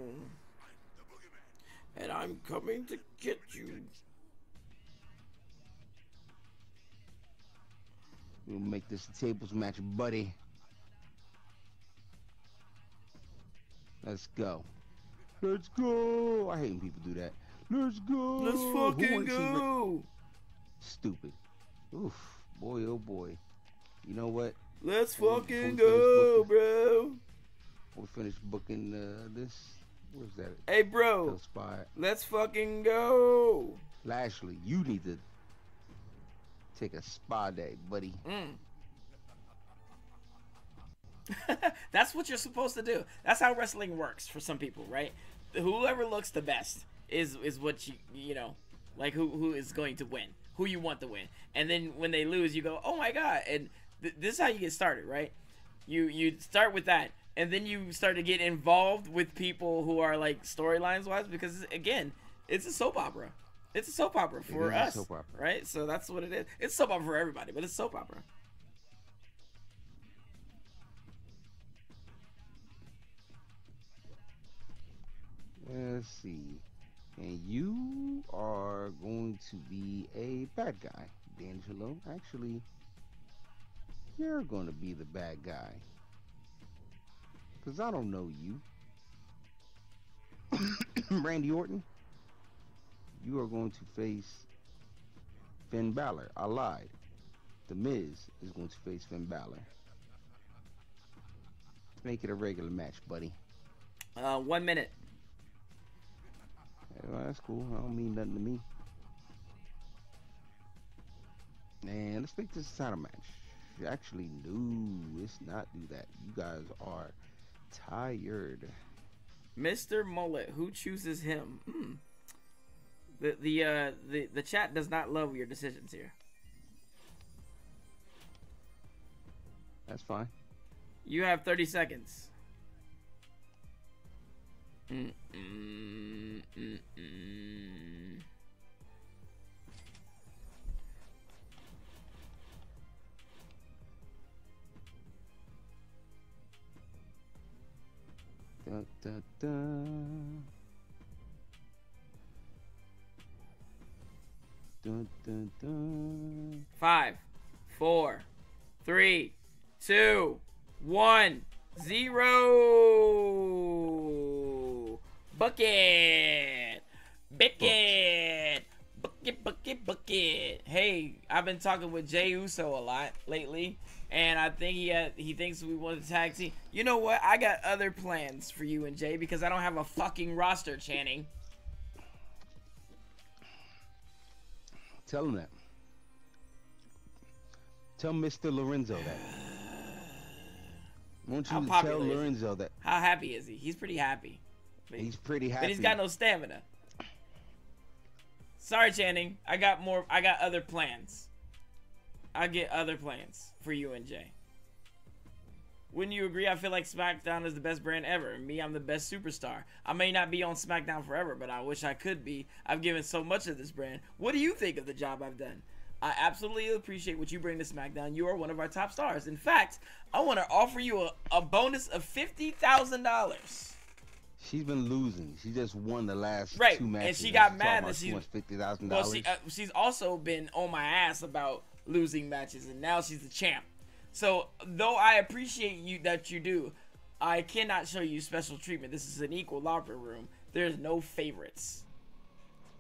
And I'm coming to get you. We'll make this a tables match, buddy. Let's go. Let's go. I hate when people do that. Let's go. Let's fucking wants to re- go. Stupid. Oof. Boy, oh boy. You know what? Let's fucking before go, booking- bro. We finish booking uh, this. Where's that? Hey, bro. Spot. Let's fucking go. Lashley, you need to take a spa day, buddy. Mm. That's what you're supposed to do. That's how wrestling works for some people, right? Whoever looks the best is is what you you know, like who who is going to win, who you want to win, and then when they lose, you go, oh my god, and th- this is how you get started, right? You you start with that, and then you start to get involved with people who are like storylines wise, because again, it's a soap opera. It's a soap opera for us, soap opera. right? So that's what it is. It's soap opera for everybody, but it's soap opera. Let's see. And you are going to be a bad guy, D'Angelo. Actually, you're going to be the bad guy. Because I don't know you. Randy Orton, you are going to face Finn Balor. I lied. The Miz is going to face Finn Balor. Make it a regular match, buddy. Uh, one minute. Well, that's cool. I don't mean nothing to me. Man, let's make this a title match. Actually, no, let's not do that. You guys are tired. Mr. Mullet, who chooses him? Hmm. The the uh the the chat does not love your decisions here. That's fine. You have 30 seconds. Mm, mm, mm, mm. Da, da, da. Dun, dun, dun. Five, four, three, two, one, zero. Bucket, bucket, bucket, bucket, bucket. Hey, I've been talking with Jey Uso a lot lately, and I think he had, he thinks we want to tag team. You know what? I got other plans for you and Jey because I don't have a fucking roster, Channing. Tell him that. Tell Mr. Lorenzo that. How you tell? Lorenzo that How happy is he? He's pretty happy. But, he's pretty happy. but he's got no stamina. Sorry, Channing. I got more. I got other plans. I get other plans for you and Jey. Wouldn't you agree? I feel like SmackDown is the best brand ever. Me, I'm the best superstar. I may not be on SmackDown forever, but I wish I could be. I've given so much of this brand. What do you think of the job I've done? I absolutely appreciate what you bring to SmackDown. You are one of our top stars. In fact, I want to offer you a, a bonus of fifty thousand dollars. She's been losing. She just won the last Right, two and she got mad that she- she wants fifty thousand Well, she, uh, she's also been on my ass about losing matches, and now she's the champ. So, though I appreciate you that you do, I cannot show you special treatment. This is an equal locker room. There's no favorites.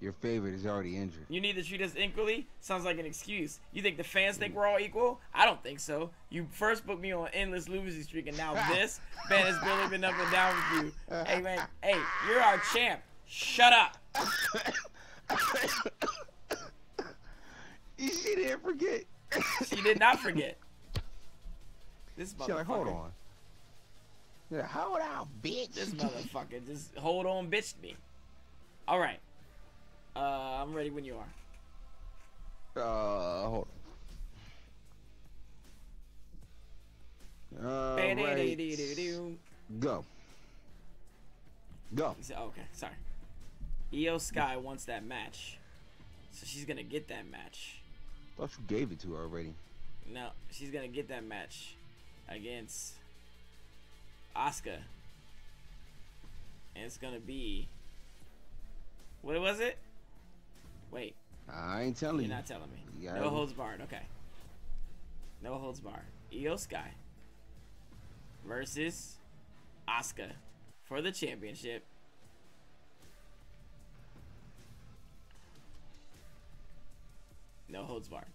Your favorite is already injured. You need to treat us equally? Sounds like an excuse. You think the fans think we're all equal? I don't think so. You first put me on endless losing streak, and now this man has barely been up and down with you. Hey man, hey, you're our champ. Shut up. she didn't forget. She did not forget. This motherfucker. She's like, hold on. Yeah, hold on, bitch. This motherfucker just hold on, bitched me. All right. Uh, I'm ready when you are. Uh, hold on. Uh, Go. Go. Okay, sorry. IYO SKY wants that match, so she's gonna get that match. Thought you gave it to her already. No, she's gonna get that match against Asuka, and it's gonna be. What was it? Wait, I ain't telling you're you. not telling me. Yeah, no holds barred. Okay. No holds barred. IYO SKY versus Asuka for the championship. No holds barred.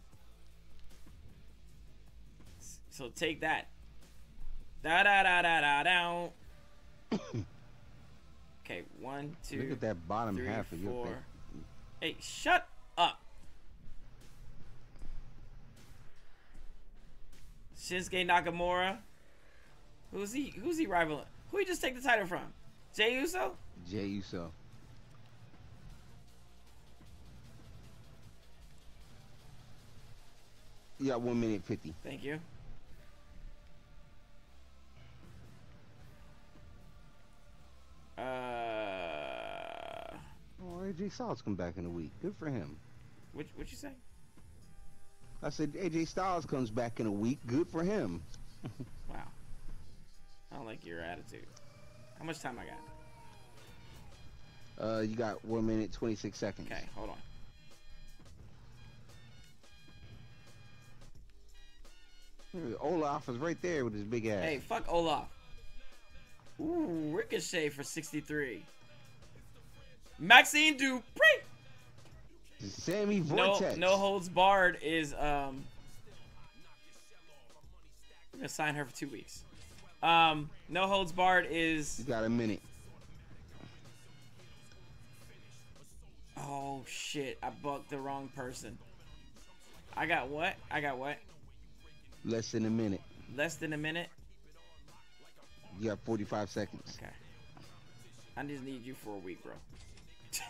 So take that. Da da da da da down. okay, one, two, Look at that bottom three, half of your four. Hey, shut up. Shinsuke Nakamura. Who's he? Who's he rivaling? Who he just take the title from? Jey Uso? Jey Uso. You got one minute fifty. Thank you. Uh, Oh, AJ Styles come back in a week. Good for him. what what you say? I said AJ Styles comes back in a week. Good for him. Wow. I don't like your attitude. How much time I got? Uh, you got one minute twenty six seconds. Okay, hold on. Olaf is right there with his big ass. Hey, fuck Olaf. Ooh, Ricochet for 63. Maxxine Dupri. Sammy Vortex. No, no holds barred is um. I'm gonna sign her for two weeks. Um, no holds barred is. You got a minute. Oh shit! I bucked the wrong person. I got what? I got what? Less than a minute. Less than a minute. You got 45 seconds. Okay. I just need you for a week, bro.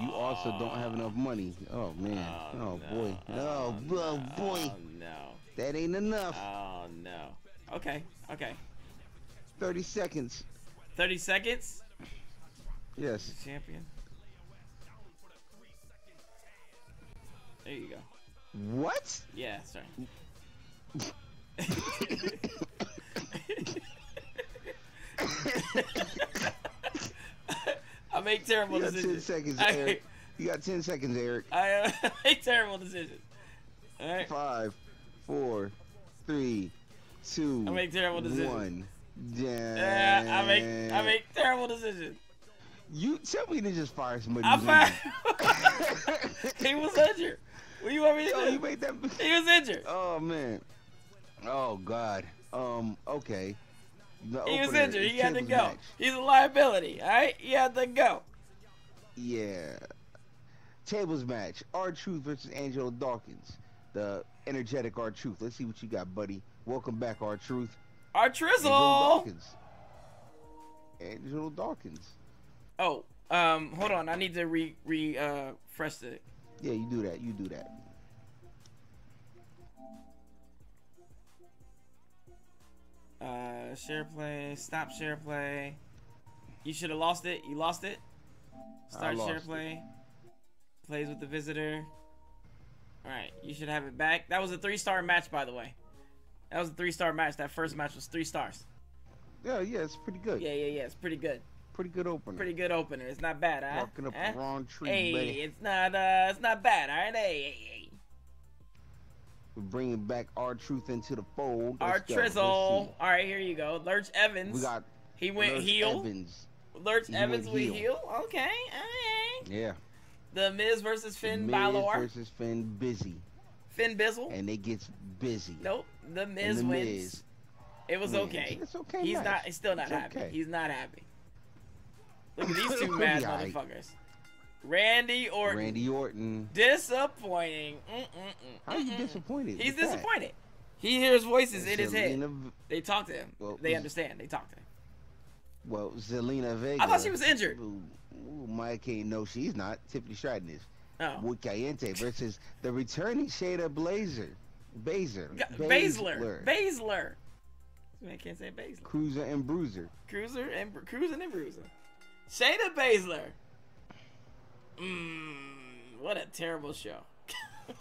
You also don't have uh, enough money. Oh man. Oh, oh, oh no. boy. Oh, no. oh, boy. Oh no. That ain't enough. Oh no. Okay. Okay. 30 seconds. 30 seconds. Yes. Champion. There you go. What? Yeah, sorry. I make terrible You got 10 decisions. seconds, I, Eric. You got 10 seconds, Eric. I uh, make terrible decisions. All right. Five, four, three, two, I make terrible decisions. one. Yeah, I make I make terrible decisions. You tell me to just fire somebody. I fired. he was injured. What do you want me to Yo, do? you made that. He was injured. Oh man. Oh god. Um. Okay. The He was injured. He had to go. match. He's a liability. All right. He had to go. Yeah. Tables match. R Truth versus Angelo Dawkins. The energetic R Truth. Let's see what you got, buddy. Welcome back, R Truth. Our Angelo Dawkins. Angelo Dawkins. Oh, um, hold on. I need to re re uh fresh the. Yeah, you do that. You do that. Uh, share play. Stop share play. You should have lost it. You lost it. Start lost share it. play. Plays with the visitor. All right, you should have it back. That was a three-star match, by the way. That was a three-star match. That first match was three stars. Yeah, yeah, it's pretty good. Yeah, yeah, yeah. It's pretty good. Pretty good opener. Pretty good opener. It's not bad, huh? Walking up Huh? the wrong tree, Hey, buddy. it's not uh, it's not bad. All right, hey, hey, hey. We're bringing back R Truth into the fold. Our Let's go. Let's Trizzle. All right, here you go. Lurch. Evans. We got he went Lurch heel. Evans. Lurch He Evans went heel. heel. Okay, all right. Yeah. The Miz versus Finn Miz Balor. versus Finn Busy, Finn Bizzle. and it gets busy. Nope. The Miz the wins. Miz it was wins. okay. It's okay. He's match. not. He's still not It's happy. okay. He's not happy. Look at these two mad motherfuckers. Randy Orton. Randy Orton. Disappointing. Mm-mm-mm. How are you Mm-mm. disappointed? He's with that? disappointed. He hears voices in his head. They talk to him. Well, they understand. They talk to him. Well, Zelina Vega. I thought she was injured. Ooh, ooh, Mike ain't no, she's not. Tiffany Stratton is. Oh. Wood Caliente versus the returning Shayna Blazer. Baser. Baszler. Baszler. I can't say Baszler. Cruiser and Bruiser. Cruiser and Cruising and Bruising. Shayna Baszler. Mmm. What a terrible show.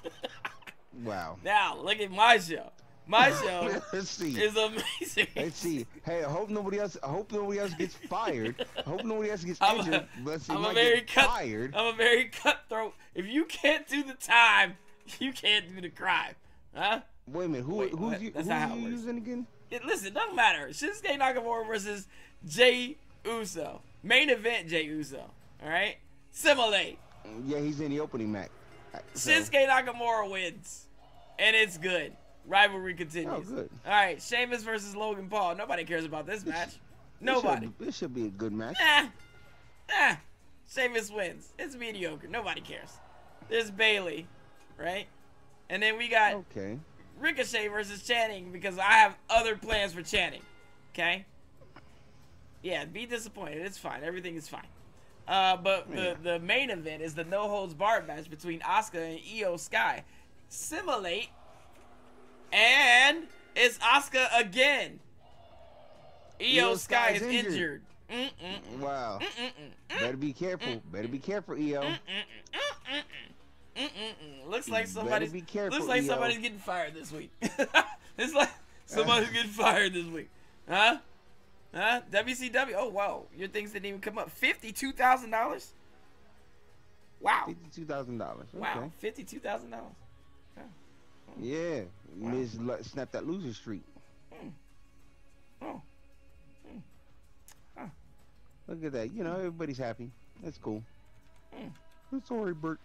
Wow. now look at my show. My show Let's see. is amazing. Let's see. Hey, I hope nobody else. I hope nobody else gets fired. I hope nobody else gets I'm a- injured. Let's see. I'm a very cut. fired. I'm a very cutthroat. If you can't do the time, you can't do the crime, huh? Wait a minute. Who, Wait, who's what? you, That's who are you using again? It, listen, doesn't matter. Shinsuke Nakamura versus Jey Uso. Main event Jey Uso. All right. Simulate. Yeah, he's in the opening match. So- Shinsuke Nakamura wins, and it's good. Rivalry continues. Oh, good. All right, Sheamus versus Logan Paul. Nobody cares about this match. This Nobody. should, this should be a good match. Nah. Nah. Sheamus wins. It's mediocre. Nobody cares. There's Bayley, right? And then we got Okay. Ricochet versus Channing because I have other plans for Channing. Okay? Yeah, be disappointed. It's fine. Everything is fine. Uh, but Yeah. the, the main event is the no holds barred match between Asuka and IYO SKY. Simulate. And it's Asuka again. Io, IYO SKY is injured. injured. Mm-mm. Wow. Mm-mm. Better be careful. Better be careful, IYO. Mm-mm. Looks like somebody's be careful, looks like somebody's getting fired this week. it's like somebody's getting fired this week. Huh? Huh? WCW. Oh wow, your things didn't even come up. Fifty-two thousand dollars. Wow. Fifty-two thousand dollars. Okay. Wow. Fifty-two thousand dollars. Hmm. Yeah. Wow. Miz snapped that loser streak. Oh. Hmm. Hmm. Look at that. You know, everybody's happy. That's cool. I'm sorry, Bert.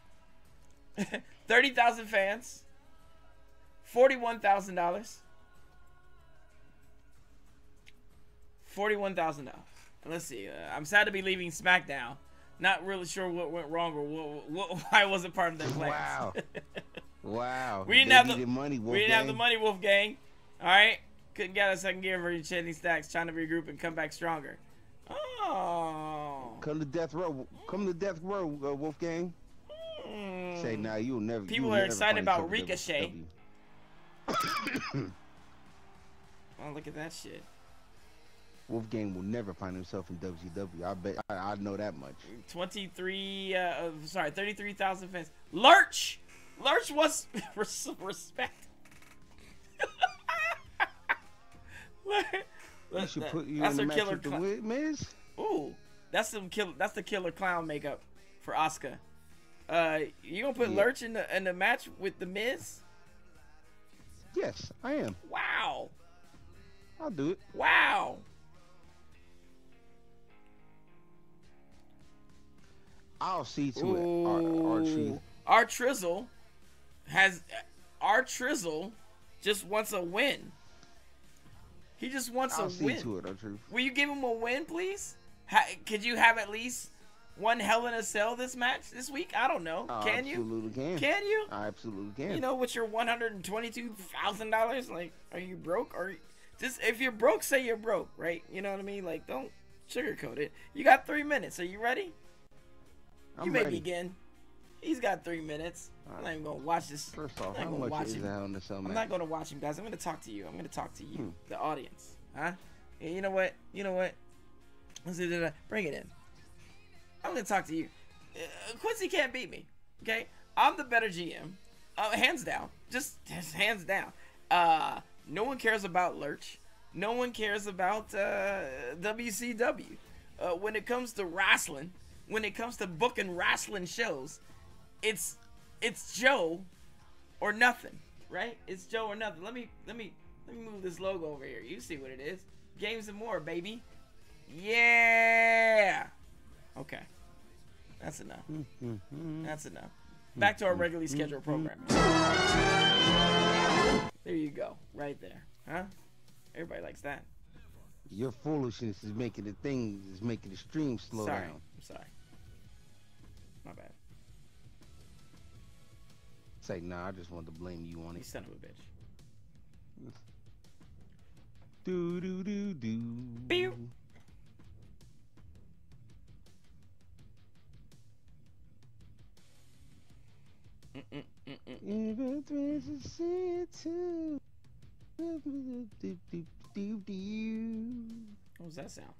Thirty thousand fans. Forty-one thousand dollars. Forty-one thousand dollars. Let's see. Uh, I'm sad to be leaving SmackDown Not really sure what went wrong or what, what why it wasn't part of their plans. Wow. Wow. We didn't They have the- money. we didn't have the money, Wolfgang. All right, couldn't get out of second gear for your chasing stacks, trying to regroup and come back stronger. Oh. Come to death row. Come to death row, uh, Wolfgang. Hmm. Say now you'll never. People you'll are never excited about Ricochet. Oh, look at that shit. Wolfgang will never find himself in WCW. I bet. I, I know that much. 23, uh, uh, sorry, 33,000 fans. Lurch! Lurch was res- respect. I should put you that's in the match killer. with the Miz. Ooh, that's some kill. That's the killer clown makeup for Oscar. Uh, you gonna put Yeah. Lurch in the in the match with the Miz? Yes, I am. Wow, I'll do it. wow. I'll see to it. Our, R Truth. Ooh. Our Trizzle has our Trizzle just wants a win. He just wants I'll a see win. to it. R Truth. Will you give him a win, please? Ha- could you have at least one Hell in a Cell this match this week? I don't know. Can you? absolutely can. Can you? I absolutely can. You know, with your one hundred and twenty-two thousand dollars, like, are you broke or just if you're broke, say you're broke, right? You know what I mean? Like, don't sugarcoat it. You got three minutes. Are you ready? I'm you may ready. begin. He's got three minutes. I'm not even gonna watch this. First off, I'm how not gonna much watch is him. the Hell in a Cell I'm not gonna watch him, guys. I'm gonna talk to you. I'm gonna talk to you, Hmm. the audience. Huh? Yeah, you know what? You know what? That. Bring it in. I'm gonna talk to you. Uh, Quincy can't beat me. Okay, I'm the better GM, uh, hands down. Just, just hands down. Uh, no one cares about Lurch. No one cares about uh, WCW. Uh, when it comes to wrestling, when it comes to booking wrestling shows, it's it's Joe or nothing, right? It's Joe or nothing. Let me let me let me move this logo over here. You see what it is? Games N Moorer, baby. Yeah. Okay. That's enough. Mm-hmm. That's enough. Back to our regularly scheduled programming. There you go. Right there. Huh? Everybody likes that. Your foolishness is making the thing is making the stream slow sorry. down. I'm sorry. Say nah, I just wanted to blame you on it. You son of a bitch. Do do do do. Pew. Do, do, do, do. What was that sound?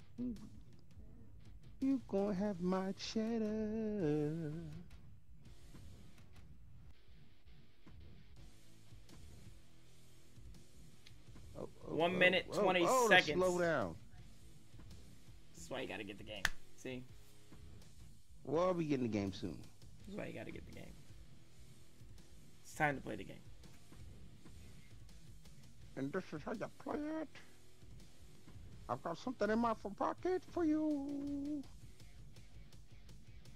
You gonna have my cheddar. One oh, minute, oh, 20 oh, seconds. Slow down. This is why you gotta get the game. See? Well, I'll be getting the game soon. This is why you gotta get the game. It's time to play the game. And this is how you play it. I've got something in my front pocket for you.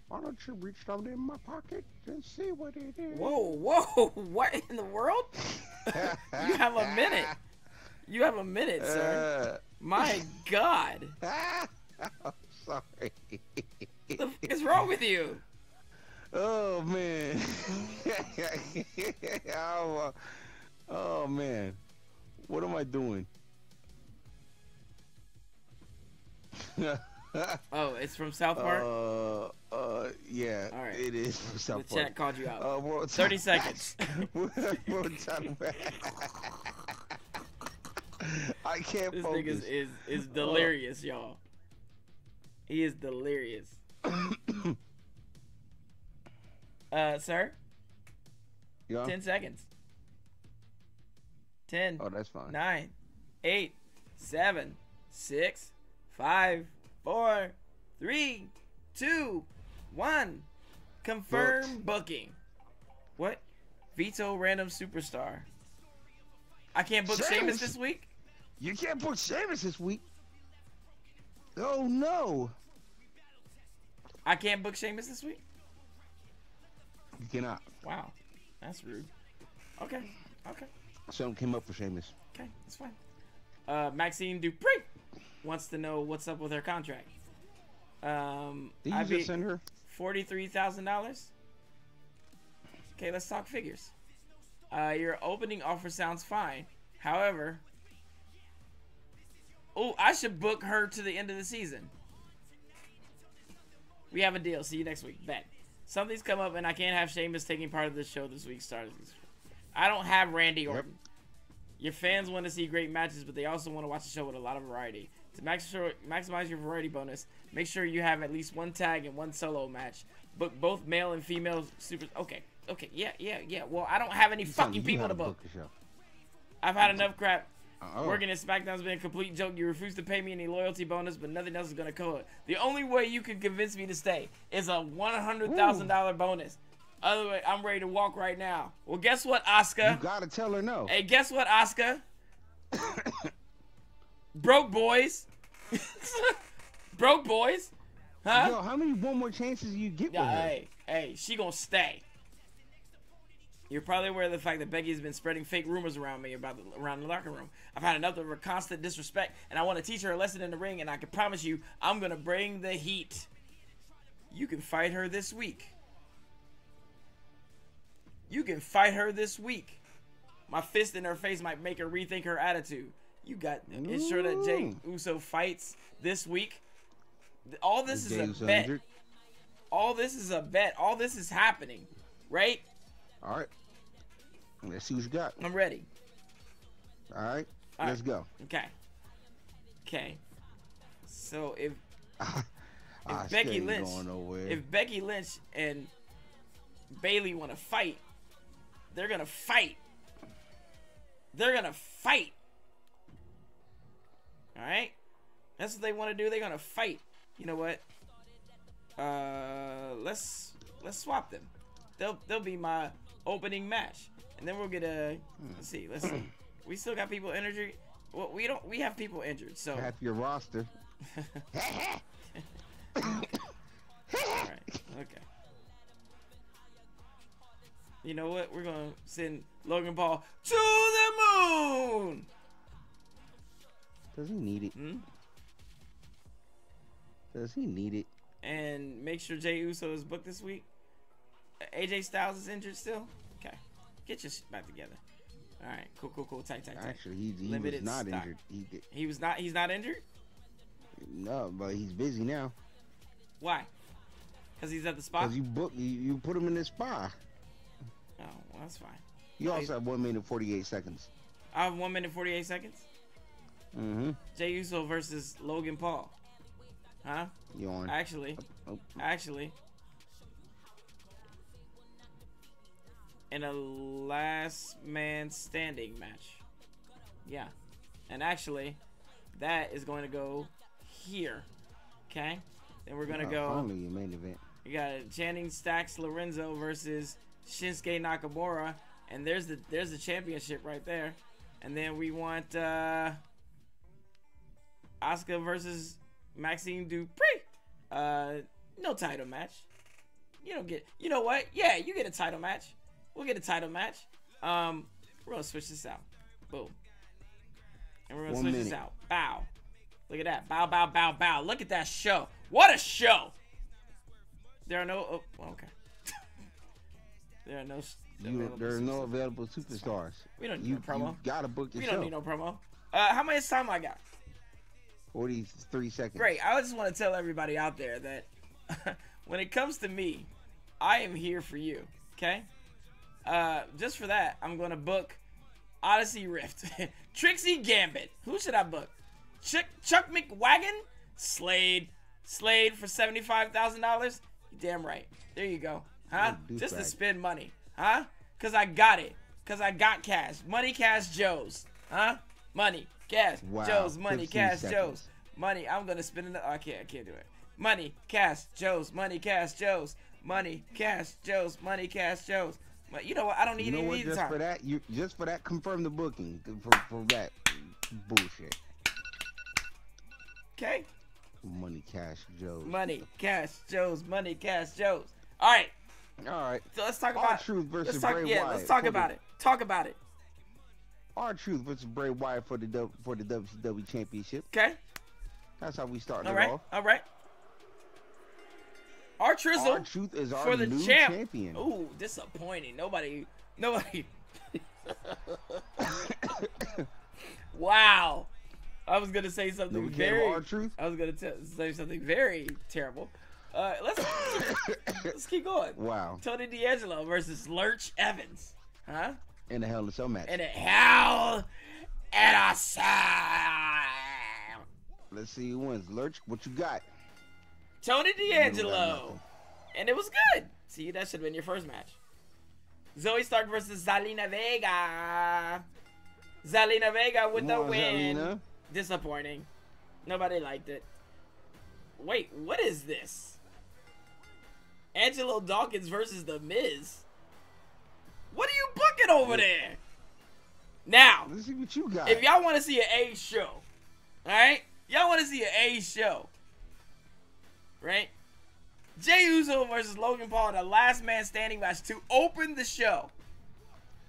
Why don't you reach down in my pocket and see what it is? Whoa, whoa! What in the world? you have a minute. You have a minute, sir. My God. Uh, I'm sorry. What the f- is wrong with you? oh man. oh, uh, oh man. What am I doing? Oh, it's from South Park? Uh, uh, yeah. All right. It is from South the South chat Park. called you out. Uh, World 30 Title- seconds. World Title match. I can't this focus. nigga is, is, is delirious, y'all. He is delirious. Uh, sir? Yeah? 10 seconds. 10, Oh, that's fine. 9, 8, 7, 6, 5, 4, 3, 2, 1. Confirm booking. What? Veto random superstar. I can't book Sheamus? this week? You can't book Sheamus this week. Oh no! I can't book Sheamus this week? You cannot. Wow. That's rude. Okay. Okay. Something came up for Sheamus. Okay. That's fine. Uh, Maxxine Dupri wants to know what's up with her contract. Um, Did you just send her? forty-three thousand dollars. Okay, let's talk figures. Uh, your opening offer sounds fine. However, oh, I should book her to the end of the season. We have a deal. See you next week. Bet. Something's come up, and I can't have Sheamus taking part of the show this week. Started. I don't have Randy Orton. Your fans want to see great matches, but they also want to watch a show with a lot of variety. To max sure, maximize your variety bonus, make sure you have at least one tag and one solo match. Book both male and female super. Okay, okay, yeah, yeah, yeah. Well, I don't have any You fucking people to book. show. I've had enough crap. Oh. Working at SmackDown's been a complete joke. You refuse to pay me any loyalty bonus, but nothing else is gonna cover it. The only way you can convince me to stay is a one hundred thousand dollar bonus. Other way, I'm ready to walk right now. Well, guess what, Oscar? You gotta tell her no. Hey, guess what, Oscar? Broke boys. Broke boys. Huh? Yo, how many one more chances you get with Yeah, her? hey, hey, she gonna stay. You're probably aware of the fact that Becky's been spreading fake rumors around me about the, around the locker room. I've had enough of her constant disrespect, and I want to teach her a lesson in the ring. And I can promise you, I'm gonna bring the heat. You can fight her this week. You can fight her this week. My fist in her face might make her rethink her attitude. You got ensure that Jey Uso fights this week. All this is a bet. All this is a bet. All this is happening, right? All right. Let's see what you got. I'm ready. All right. All Let's go. Okay. Okay. So if I Becky Lynch- going nowhere. if Becky Lynch and Bayley want to fight, they're gonna fight. They're gonna fight. All right. That's what they want to do. They're gonna fight. You know what? Uh, let's let's swap them. They'll they'll be my opening match, and then we'll get a. Let's see. Let's see. We still got people injured. Well, we don't. We have people injured. So. Half your roster. Alright, okay. You know what? We're gonna send Logan Paul to the moon! Does he need it? Hmm? Does he need it? And make sure Jey Uso is booked this week. AJ Styles is injured still? Okay. Get your shit back together. Alright, cool, cool, cool. Tight, tight, tight. Actually, he, he was not stock. injured. He did, He was not, he's not injured? no, but he's busy now. Why? Because he's at the spot? Cause you book you, you put him in this spa. Oh, well, that's fine. You No, also have one minute forty eight seconds. I have 1 minute 48 seconds. Mm-hmm. Jey Uso versus Logan Paul. Huh? You on? Actually, Oh, actually, in a last man standing match. Yeah. And actually, that is going to go here. Okay? Then we're going to oh, go. Finally, your main event. We got Channing Stacks Lorenzo versus Shinsuke Nakamura. And there's the there's the championship right there. And then we want uh Asuka versus Maxxine Dupri. Uh no title match. You don't get you know what? Yeah, you get a title match. We'll get a title match. Um we're gonna switch this out. Boom. And we're gonna One switch this out. Bow. Look at that. Bow, bow, bow, bow. Look at that show. What a show! There are no. Oh, okay. there are no. You, there are no superstars. available superstars. We don't need You, no promo. you gotta book the We don't need no promo. Uh, how much time I got? Forty three seconds. Great. I just want to tell everybody out there that when it comes to me, I am here for you. Okay. Uh, just for that, I'm gonna book Odyssey Rift, Trixie Gambit. Who should I book? Chuck Chuck McWagon, Slade, Slade for seventy five thousand dollars. Damn right. There you go. Huh? Just to spend money. Huh? Cause I got it. Cause I got cash. Money, cash, Joe's. Huh? Money, cash, Wow, Joe's. Money, cash, seconds. Joe's. Money. I'm gonna spend it. Oh, I can't. I can't do it. Money, cash, Joe's, Money, cash, Joe's. Money, cash, Joe's. Money, cash, Joe's. Money, cash, Joe's. But you know what? I don't need You know any what? Just time. for that, you just for that, confirm the booking for, for that bullshit. Okay. Money, cash, Joe. Money, cash, Joe's. Money, cash, Joe's. All right. All right. So let's talk about R Truth versus Let's talk. Bray Yeah. Wyatt. Let's talk about the, it. Talk about it. R Truth versus Bray Wyatt for the for the WCW Championship. Okay. That's how we start All it right. off. All right. R Trizzle R-Truth is our for the new champ. champion. Ooh, disappointing. Nobody, nobody. wow. I was gonna say something very. R-Truth? I was gonna say something very terrible. Uh, let's let's keep going. Wow. Tony D'Angelo versus Lurch Evans, huh? In the Hell in a Cell match. And a hell and a sound. Let's see who wins. Lurch, what you got? Tony D'Angelo. And it was good. See, that should have been your first match. Zoey Stark versus Zelina Vega. Zelina Vega with the win. Zelina. Disappointing. Nobody liked it. Wait, what is this? Angelo Dawkins versus The Miz. What are you booking over there? Now, Let's see what you got. if y'all want to see an A show, all right? Y'all want to see an A show, right? Jey Uso versus Logan Paul in a last man standing match to open the show.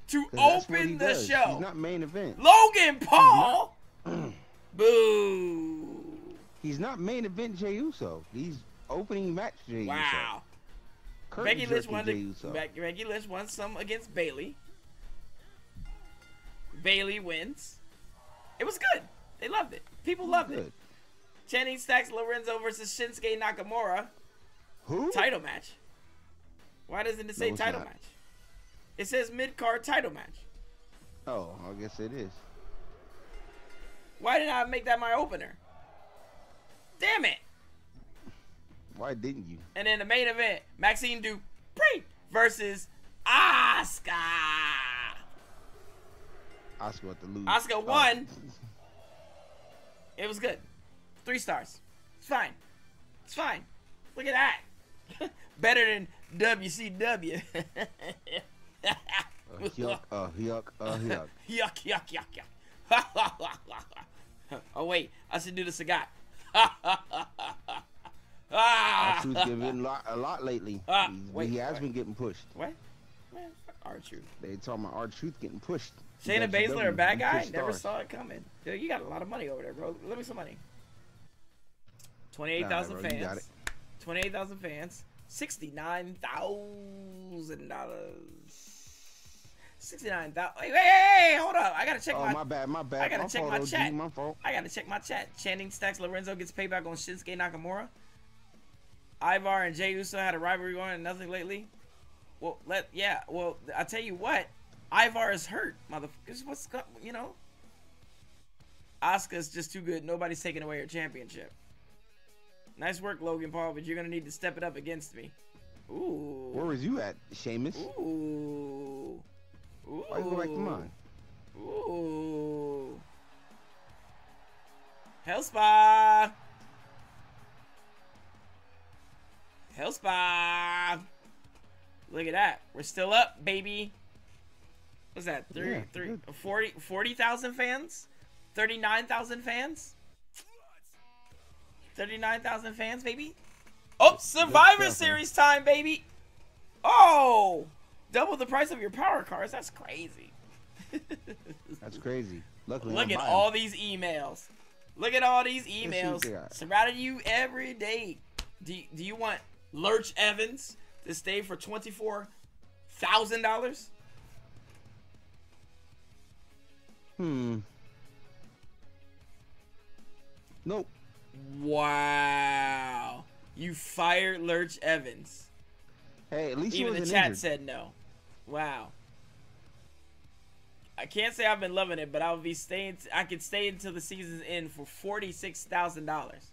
To 'Cause that's what he open the does. show. He's not main event. Logan Paul? Boo. He's not main event Jey Uso. He's opening match Jey Uso. Wow. Becky Lynch won. The. Becky, Lynch won some against Bayley. Bayley wins. It was good. They loved it. People loved it. Channing Stacks Lorenzo versus Shinsuke Nakamura Who? title match. Why doesn't it say No, title not. match? It says mid card title match. Oh, I guess it is. Why did I make that my opener? Damn it! Why didn't you? And then the main event, Maxxine Dupri versus Asuka. Oscar at the lose. Asuka Oh. won. It was good. Three stars. It's fine. It's fine. Look at that. Better than WCW. Uh, yuck, uh, yuck, uh, yuck. yuck, yuck, yuck, yuck. oh wait, I should do the cigar. ah, R-Truth's getting a lot, a lot lately. Ah, He's- wait, he has wait. been getting pushed. what? Man, R Truth. They talking about R-Truth getting pushed. Shayna Baszler, a bad guy? Never saw it coming. Dude, you got a lot of money over there, bro. Let me some money. Twenty-eight thousand Nah, bro, you got fans. Twenty-eight thousand fans. Sixty-nine thousand dollars. Sixty-nine thousand. Wait, wait, hey, hold up! I gotta check Oh, my. my bad, my bad. I gotta my check fault, my chat. My fault. I gotta check my chat. Channing Stacks Lorenzo gets payback on Shinsuke Nakamura. Ivar and Jey Uso had a rivalry going and nothing lately. Well, let yeah. Well, I tell you what, Ivar is hurt, motherfuckers. What's you know? Asuka's just too good. Nobody's taking away her championship. Nice work, Logan Paul, but you're gonna need to step it up against me. Ooh. Where was you at, Sheamus? Ooh. Ooh. Why you go back to mine? Ooh. Hell spa. Hell spa. Look at that. We're still up, baby. What's that? Three, Yeah, three, good. 40 fans? 39,000 fans? 39,000 fans, baby? Oh, Survivor. Series time, baby. Oh, double the price of your power cars. That's crazy. That's crazy. Luckily, Look I'm at buying. all these emails. Look at all these emails surrounding you every day. Do, do you want Lurch Evans to stay for twenty four thousand dollars? Hmm. Nope. Wow, you fired Lurch Evans. Hey, at least Even the chat injured. said no. Wow. I can't say I've been loving it, but I'll be staying. I could stay until the season's end for forty six thousand dollars.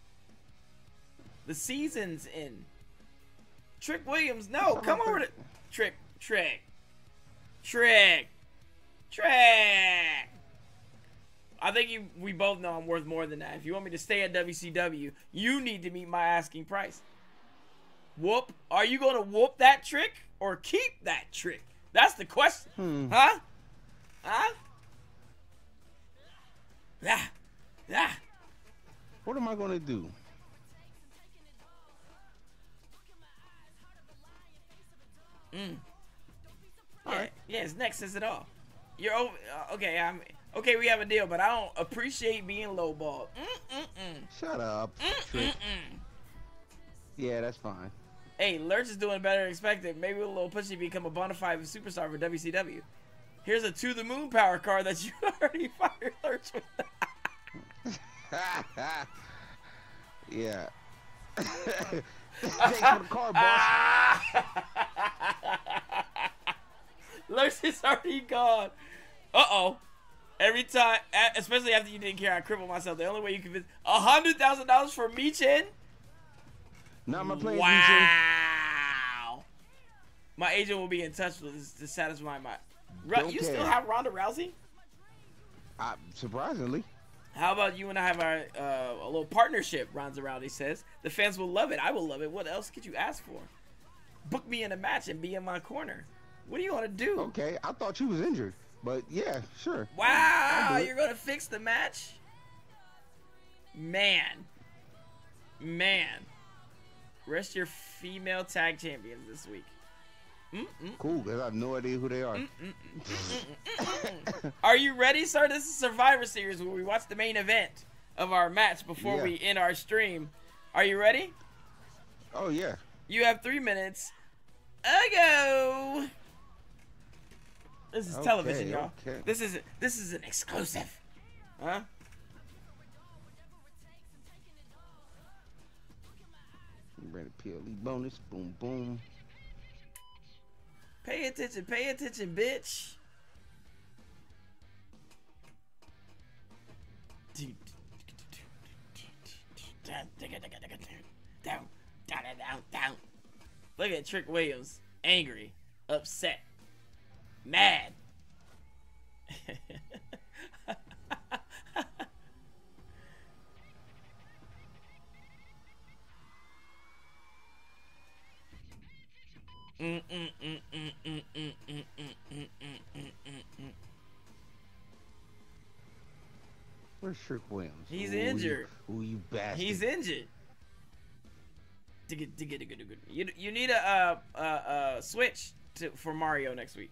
The season's in. Trick Williams, no, come over to Trick, Trick, Trick, Trick. I think you. We both know I'm worth more than that. If you want me to stay at WCW, you need to meet my asking price. Whoop. Are you going to whoop that trick or keep that trick? That's the question. Hmm. Huh? Huh? Yeah. Yeah. What am I gonna do? Yeah, Alright. yeah, it's next says it all. You're over. Uh, okay, I'm. Okay, we have a deal, but I don't appreciate being lowballed. Mm-mm-mm. Shut up, Trick. Yeah, that's fine. Hey, Lurch is doing better than expected. Maybe with a little pushy become a bona fide superstar for WCW. Here's a to the moon power card that you already fired Lurch with. yeah. Thanks for the card, boss. Lurch is already gone. Uh oh. Every time, especially after you didn't care, I crippled myself. The only way you can visit a hundred thousand dollars for Michin. Not my plans, Wow. My agent will be in touch with this to satisfy my. Ru- you care. still have Ronda Rousey? I, surprisingly. How about you and I have our uh, a little partnership? Ronda Rousey says the fans will love it. I will love it. What else could you ask for? Book me in a match and be in my corner. What do you want to do? Okay, I thought she was injured, but yeah, sure. Wow, I'll do it. you're gonna fix the match? Man. Man. Rest your female tag champions this week. Mm-mm. Cool, because I have no idea who they are. Are you ready, sir? This is Survivor Series where we watch the main event of our match before Yeah. we end our stream. Are you ready? Oh, yeah. You have three minutes. Ago. This is Okay, television, y'all. okay. This is this is an exclusive. Huh? Ready PLE bonus. Boom, boom. Pay attention, pay attention, bitch. Down, down, down, down. Look at Trick Williams. Angry, upset, mad. Where's Shirk Williams? He's ooh, injured. You, you bastard. He's injured. You, you need a, uh, uh, uh, switch to, for Mario next week.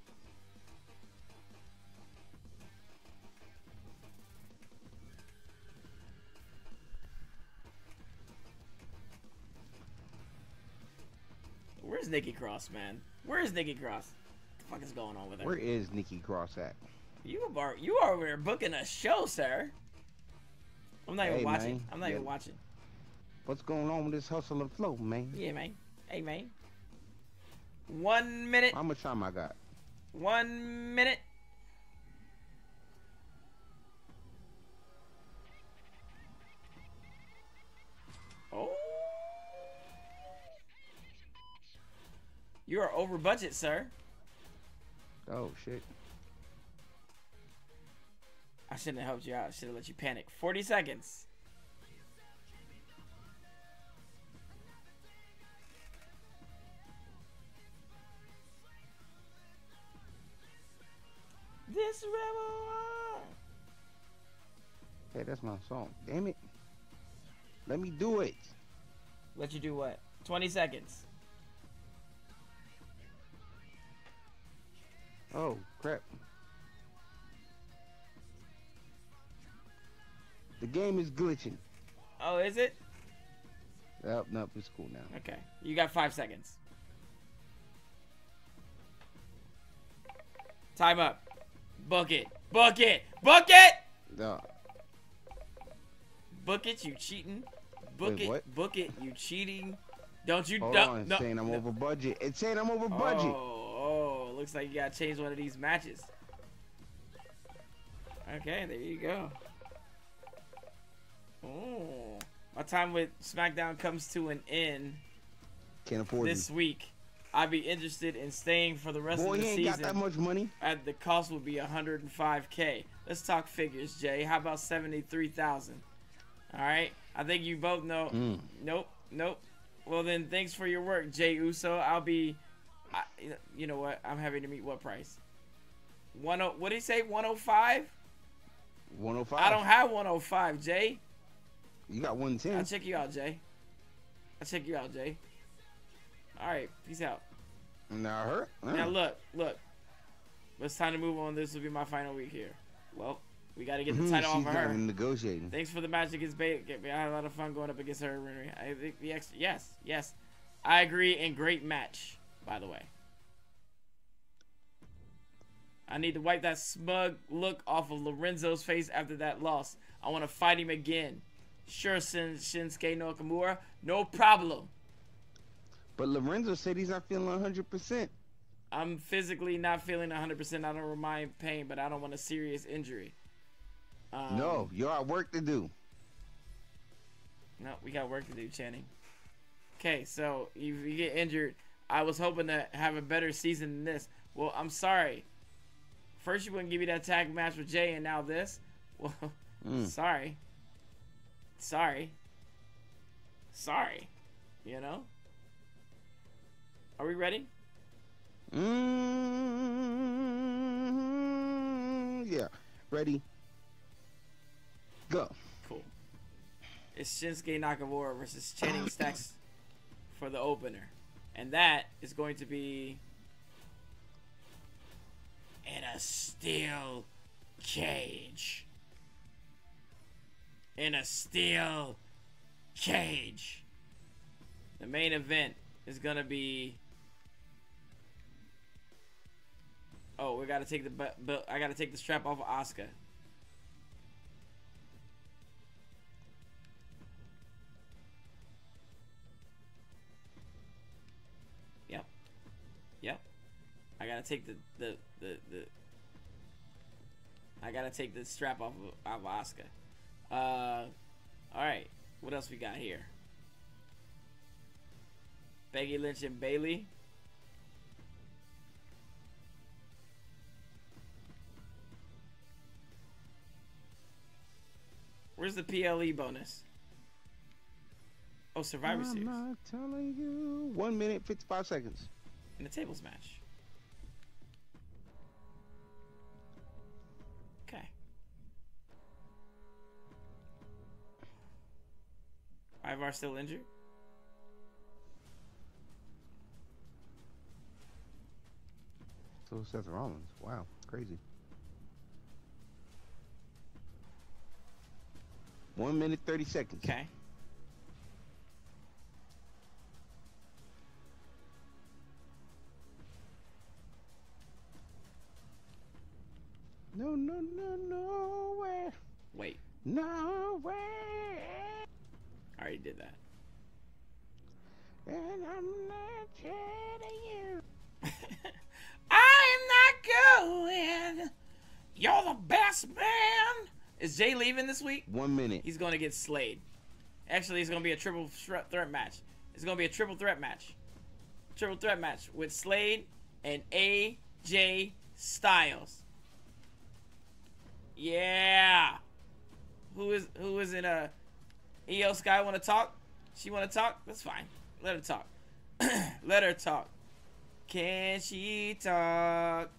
Where's Nikki Cross, man? Where is Nikki Cross? What the fuck is going on with her? Where is Nikki Cross at? You are you are over booking a show, sir. I'm not even watching. man. I'm not Yeah. even watching. What's going on with this hustle and flow, man? Yeah, man. Hey, man. One minute. How much time I got? One minute. Oh. You are over budget, sir. Oh, shit. I shouldn't have helped you out. I should have let you panic. 40 seconds. This rebel. Hey, that's my song. Damn it. Let me do it. Let you do what? 20 seconds. Game is glitching. Oh, is it? Nope, nope, it's cool now. Okay. You got five seconds. Time up. Book it. Book it. Book it. No, Book it, you cheating. Book Wait, it. what? Book it, you cheating. Don't you? hold on. It's no, saying I'm no. over budget. It's saying I'm over budget. Oh, oh, looks like you gotta change one of these matches. Okay, there you go. Oh, my time with SmackDown comes to an end Can't afford this you. week. I'd be interested in staying for the rest Boy, of he the ain't got that much money. At the cost would be 105k. Let's talk figures, Jey. How about 73,000? All right. I think you both know. Mm. Nope. Nope. Well then, thanks for your work, Jey Uso. I'll be, I, you know what? I'm happy to meet what price? One oh. What did he say? One oh five. 105. I don't have 105, Jey. You got one ten. I'll check you out, Jey. I'll check you out, Jey. All right, peace out. Now hurt. Now look, look. It's time to move on. This will be my final week here. Well, we got to get the mm-hmm. title off of her. negotiating. Thanks for the match against Bayley. I had a lot of fun going up against her. I think the ex- yes, yes, I agree. And great match, by the way. I need to wipe that smug look off of Lorenzo's face after that loss. I want to fight him again. Sure, Shin- Shinsuke Nakamura, no problem. But Lorenzo said he's not feeling 100%. I'm physically not feeling 100%. I don't mind pain, but I don't want a serious injury. Um, no, you got work to do. No, we got work to do, Channing. Okay, so if you get injured, I was hoping to have a better season than this. Well, I'm sorry. First, you wouldn't give me that tag match with Jey, and now this. Well, Mm. sorry. Sorry. Sorry. You know? Are we ready? Mm, yeah. Ready? Go. Cool. It's Shinsuke Nakamura versus Channing Stacks for the opener. And that is going to be in a steel cage. In a steel cage. The main event is to be Oh, we got to take the bu- I got to take the strap off of Asuka. Yep. Yep. I gotta take the the the, the I gotta take the strap off of, of Asuka. Uh, all right. What else we got here? Becky Lynch and Bayley. Where's the PLE bonus? Oh, Survivor I'm Series. not telling you. One minute, 55 seconds. in the tables match. Ivar still injured? So Seth Rollins. Wow, crazy. One minute, 30 seconds. Okay. No, no, no, nowhere. Wait. Nowhere. I already did that. And I'm not telling you. I am not going. You're the best man. Is Jey leaving this week? One minute. He's going to get slayed. Actually, it's going to be a triple threat threat match. It's going to be a triple threat match. Triple threat match with Slade and AJ Styles. Yeah. Who is who is in a IYO SKY want to talk? She want to talk? That's fine. Let her talk. Let her talk. Can she talk?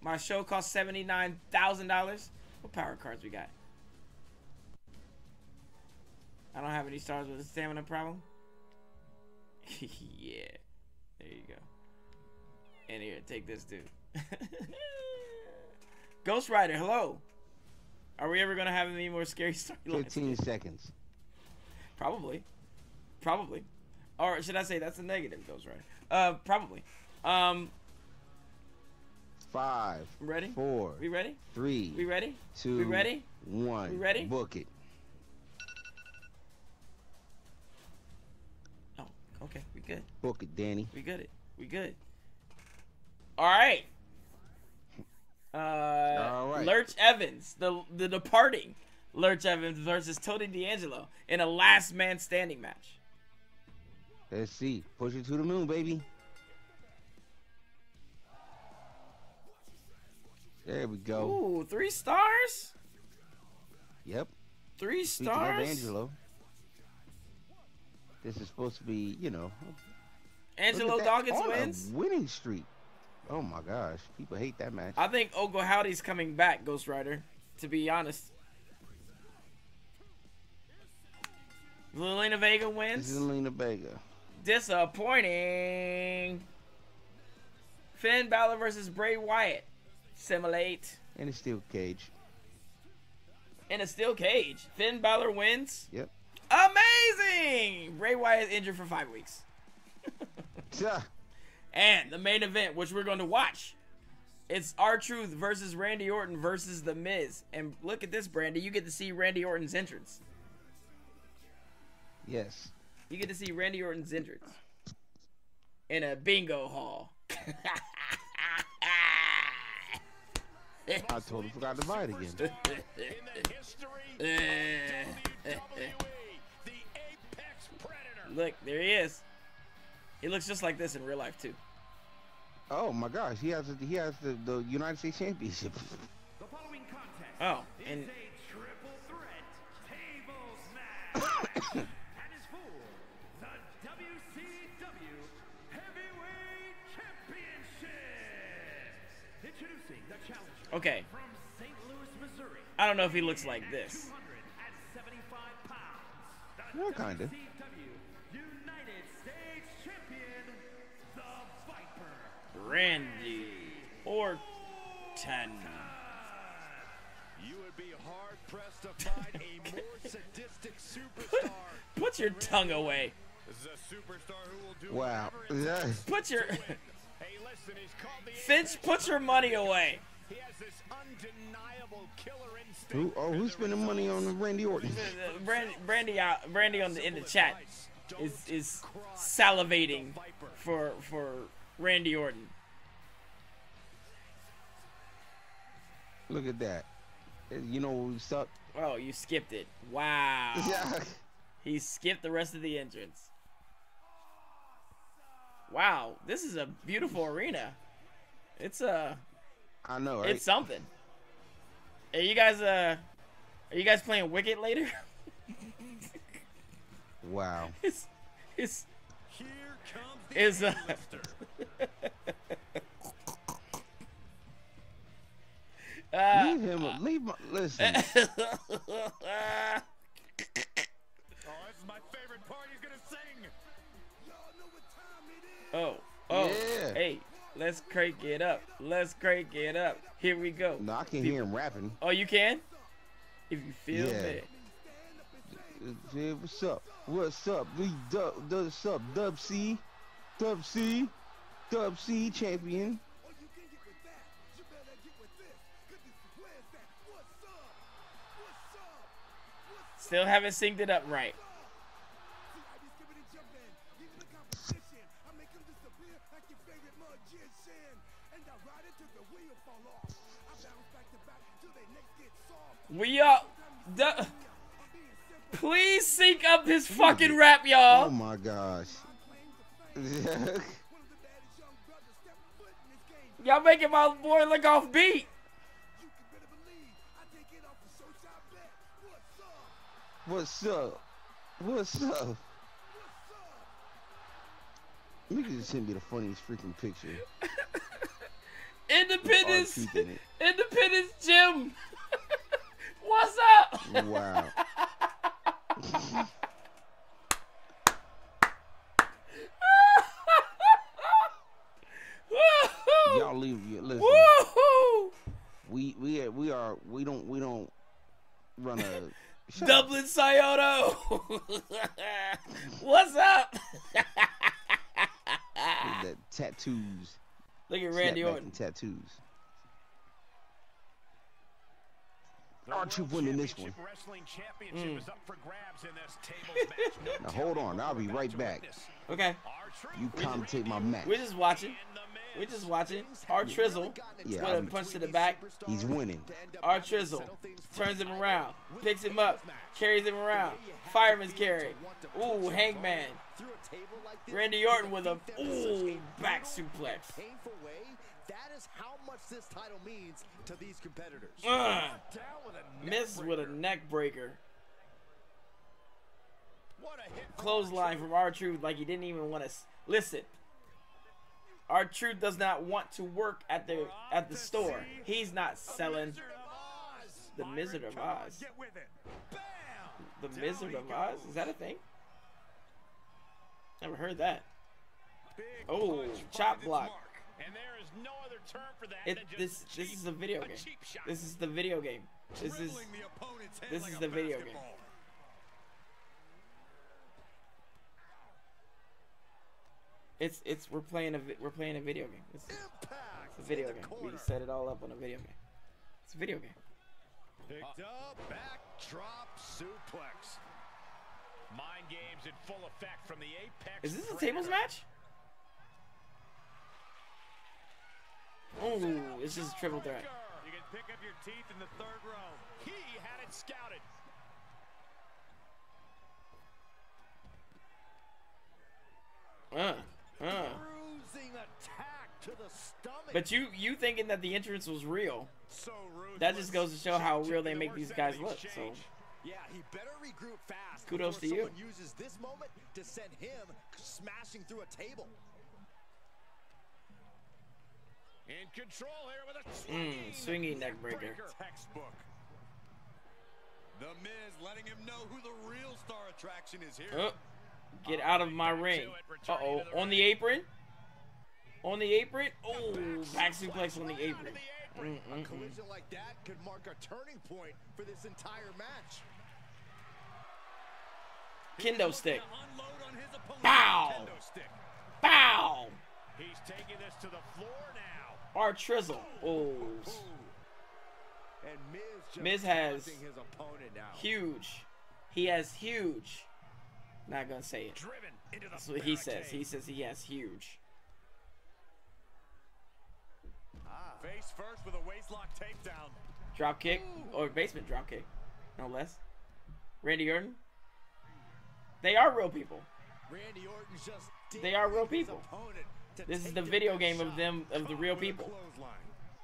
My show cost seventy nine thousand dollars. What power cards we got? I don't have any stars with a stamina problem. yeah. There you go. And here, take this dude. Ghost Rider, hello. Are we ever gonna have any more scary storylines? 15 seconds. Probably. Probably. Or should I say that's a negative Ghost Rider? Uh, probably. Um, Five, ready? four, We ready? three, We ready? two, we ready? one. We ready? Book it. Oh, okay. We good. Book it, Danny. We good. It. We good. All right. Uh, All right. Lurch Evans, the the departing Lurch Evans versus Tony D'Angelo in a last man standing match. Let's see. Push it to the moon, baby. There we go. Ooh, three stars. Yep. Three stars. Angelo. This is supposed to be, you know, Angelo Dawkins wins. winning streak. Oh my gosh, people hate that match. I think Ogo Howdy's coming back, Ghost Rider. To be honest. Zelina Vega wins. is Lena Vega. Disappointing. Finn Balor versus Bray Wyatt. Simulate. And it's still Cage. In a steel cage. Finn Balor wins. Yep. Amazing! Bray Wyatt is injured for five weeks. Yeah. And the main event, which we're going to watch, it's R Truth versus Randy Orton versus The Miz. And look at this, Brandy. You get to see Randy Orton's entrance. Yes. You get to see Randy Orton's entrance in a bingo hall. I totally forgot to buy it again. In the history of WWE, the Apex Predator. Look, there he is. He looks just like this in real life too. Oh my gosh, he has he has the, the United States Championship. The following contest Oh, and okay, from St. Louis, Missouri. I don't know if he looks like this. 275 pounds. Well, kinda. WCW United States Champion, the Viper. Randy Orton. You would be hard pressed to find a more sadistic superstar. Put your tongue away. This superstar who will do Wow. whatever it Yeah. Put your. Hey, listen, he's called the Finch. Put your money away. He has this undeniable killer instinct. Who oh who's spending money on Randy Orton? Uh, Brandy, Brandy out. Brandy on the in the chat is is salivating for for Randy Orton. Look at that. Uh, You know what we suck? Oh, you skipped it. Wow. Yeah. He skipped the rest of the entrance. Wow, this is a beautiful arena. It's uh I know, right? it's something. Are you guys uh are you guys playing Wicket later? wow. it's it's Here comes the is uh uh, leave him. Leave my. Listen. Oh, this is my favorite part. He's gonna sing. oh, oh, Yeah. hey, let's crank it up. Let's crank it up. Here we go. no, I can hear him rapping. Oh, you can? If you feel Yeah. Uh, yeah, what's up? What's up? We dub, dub, what's up? Dub C, Dub C, Dub C champion. Still haven't synced it up right. We are. The, please sync up his fucking rap, y'all. Oh my gosh. Y'all making my boy look off beat. What's up? What's up? You can just send me the funniest freaking picture. Independence. R-Truth in it. Independence Gym. What's up? Wow. Y'all leave. you- Listen. Woohoo! We we we are we don't we don't run a Dublin Scioto. What's up? the tattoos. Look at Randy Orton. tattoos. The Aren't you World winning this one? Wrestling Championship Mm. is up for grabs in this tables match. Now hold on, I'll be right back. Okay, R-Truth You with commentate my Randy match. we're just watching. and the Miz. We're just watching. R Trizzle Yeah, with a I'm- punch to the back. He's winning. R Trizzle turns him around, picks him up, carries him around. Fireman's carry. Ooh, Hangman. Randy Orton with a ooh back suplex. Painful way, that is how much this title means to these competitors. Uh, Down with a neck miss with a breaker. neck breaker. What a hit clothesline from R Truth like he didn't even want to listen. R Truth does not want to work at the at the store. He's not selling Wizard of Oz. the Wizard of Oz. Get with it. The Down Wizard of Oz. Is that a thing? Never heard that. Big Oh, chop block. mark. And there is no other term for that It than just this this is a video game. cheap. This is the video game. This is the opponent's head this like is the video game. it's it's we're playing a we're playing a video game. It's, it's a video game. We set it all up on a video game. It's a video game. Picked up, backdrop suplex. Mind games in full effect from the apex. Is this a tables match? Oh, it's just a triple threat. You can pick up your teeth in the third row. He had it scouted. Uh, uh. Bruising attack to the stomach. But you you thinking that the entrance was real? So. That just goes to show how real they make these guys look. So. Yeah, he better regroup fast. Kudos to you. uses this moment to send him smashing through a table. In control here with a Mm, swinging neck breaker. Textbook. The Miz letting him know who the real star attraction is here. oh, get out of my ring. Uh oh, on the apron. On the apron. Oh, back suplex on the apron. Mm, mm, A mm. collision like that could mark a turning point for this entire match. Kendo stick. Unload on his opponent. Bow. Kendo stick. Bow. He's taking this to the floor now. R Trizzle. Oh, And Miz just Miz has his opponent now. huge. He has huge. Not gonna say it. Driven into the That's what he says. He says he has huge. Ah. Face first with a waistlock takedown. Drop kick or basement drop kick, no less. Randy Orton. They are real people. Randy Orton's just They are real daring his people. opponent to This is the video game of them of the real people.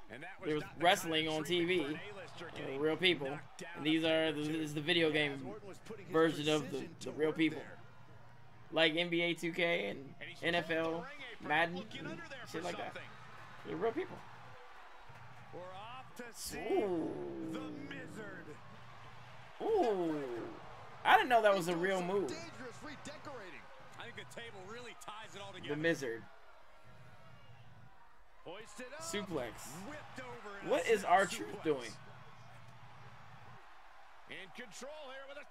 And that was wrestling on TV. for an A-lister Uh, real people. And these are the, this is the video game Orton was putting his version of the, the real people. Like NBA 2K and And he's pulled the NFL, Madden, and shit like that. They're real people. We're off to see Ooh. the Mizzard. Ooh. I didn't know that was a real move. Dangerous redecorating. I think the table really ties it all The together. Mizzard. Hoisted up. Suplex. What is R Truth doing? In control here with a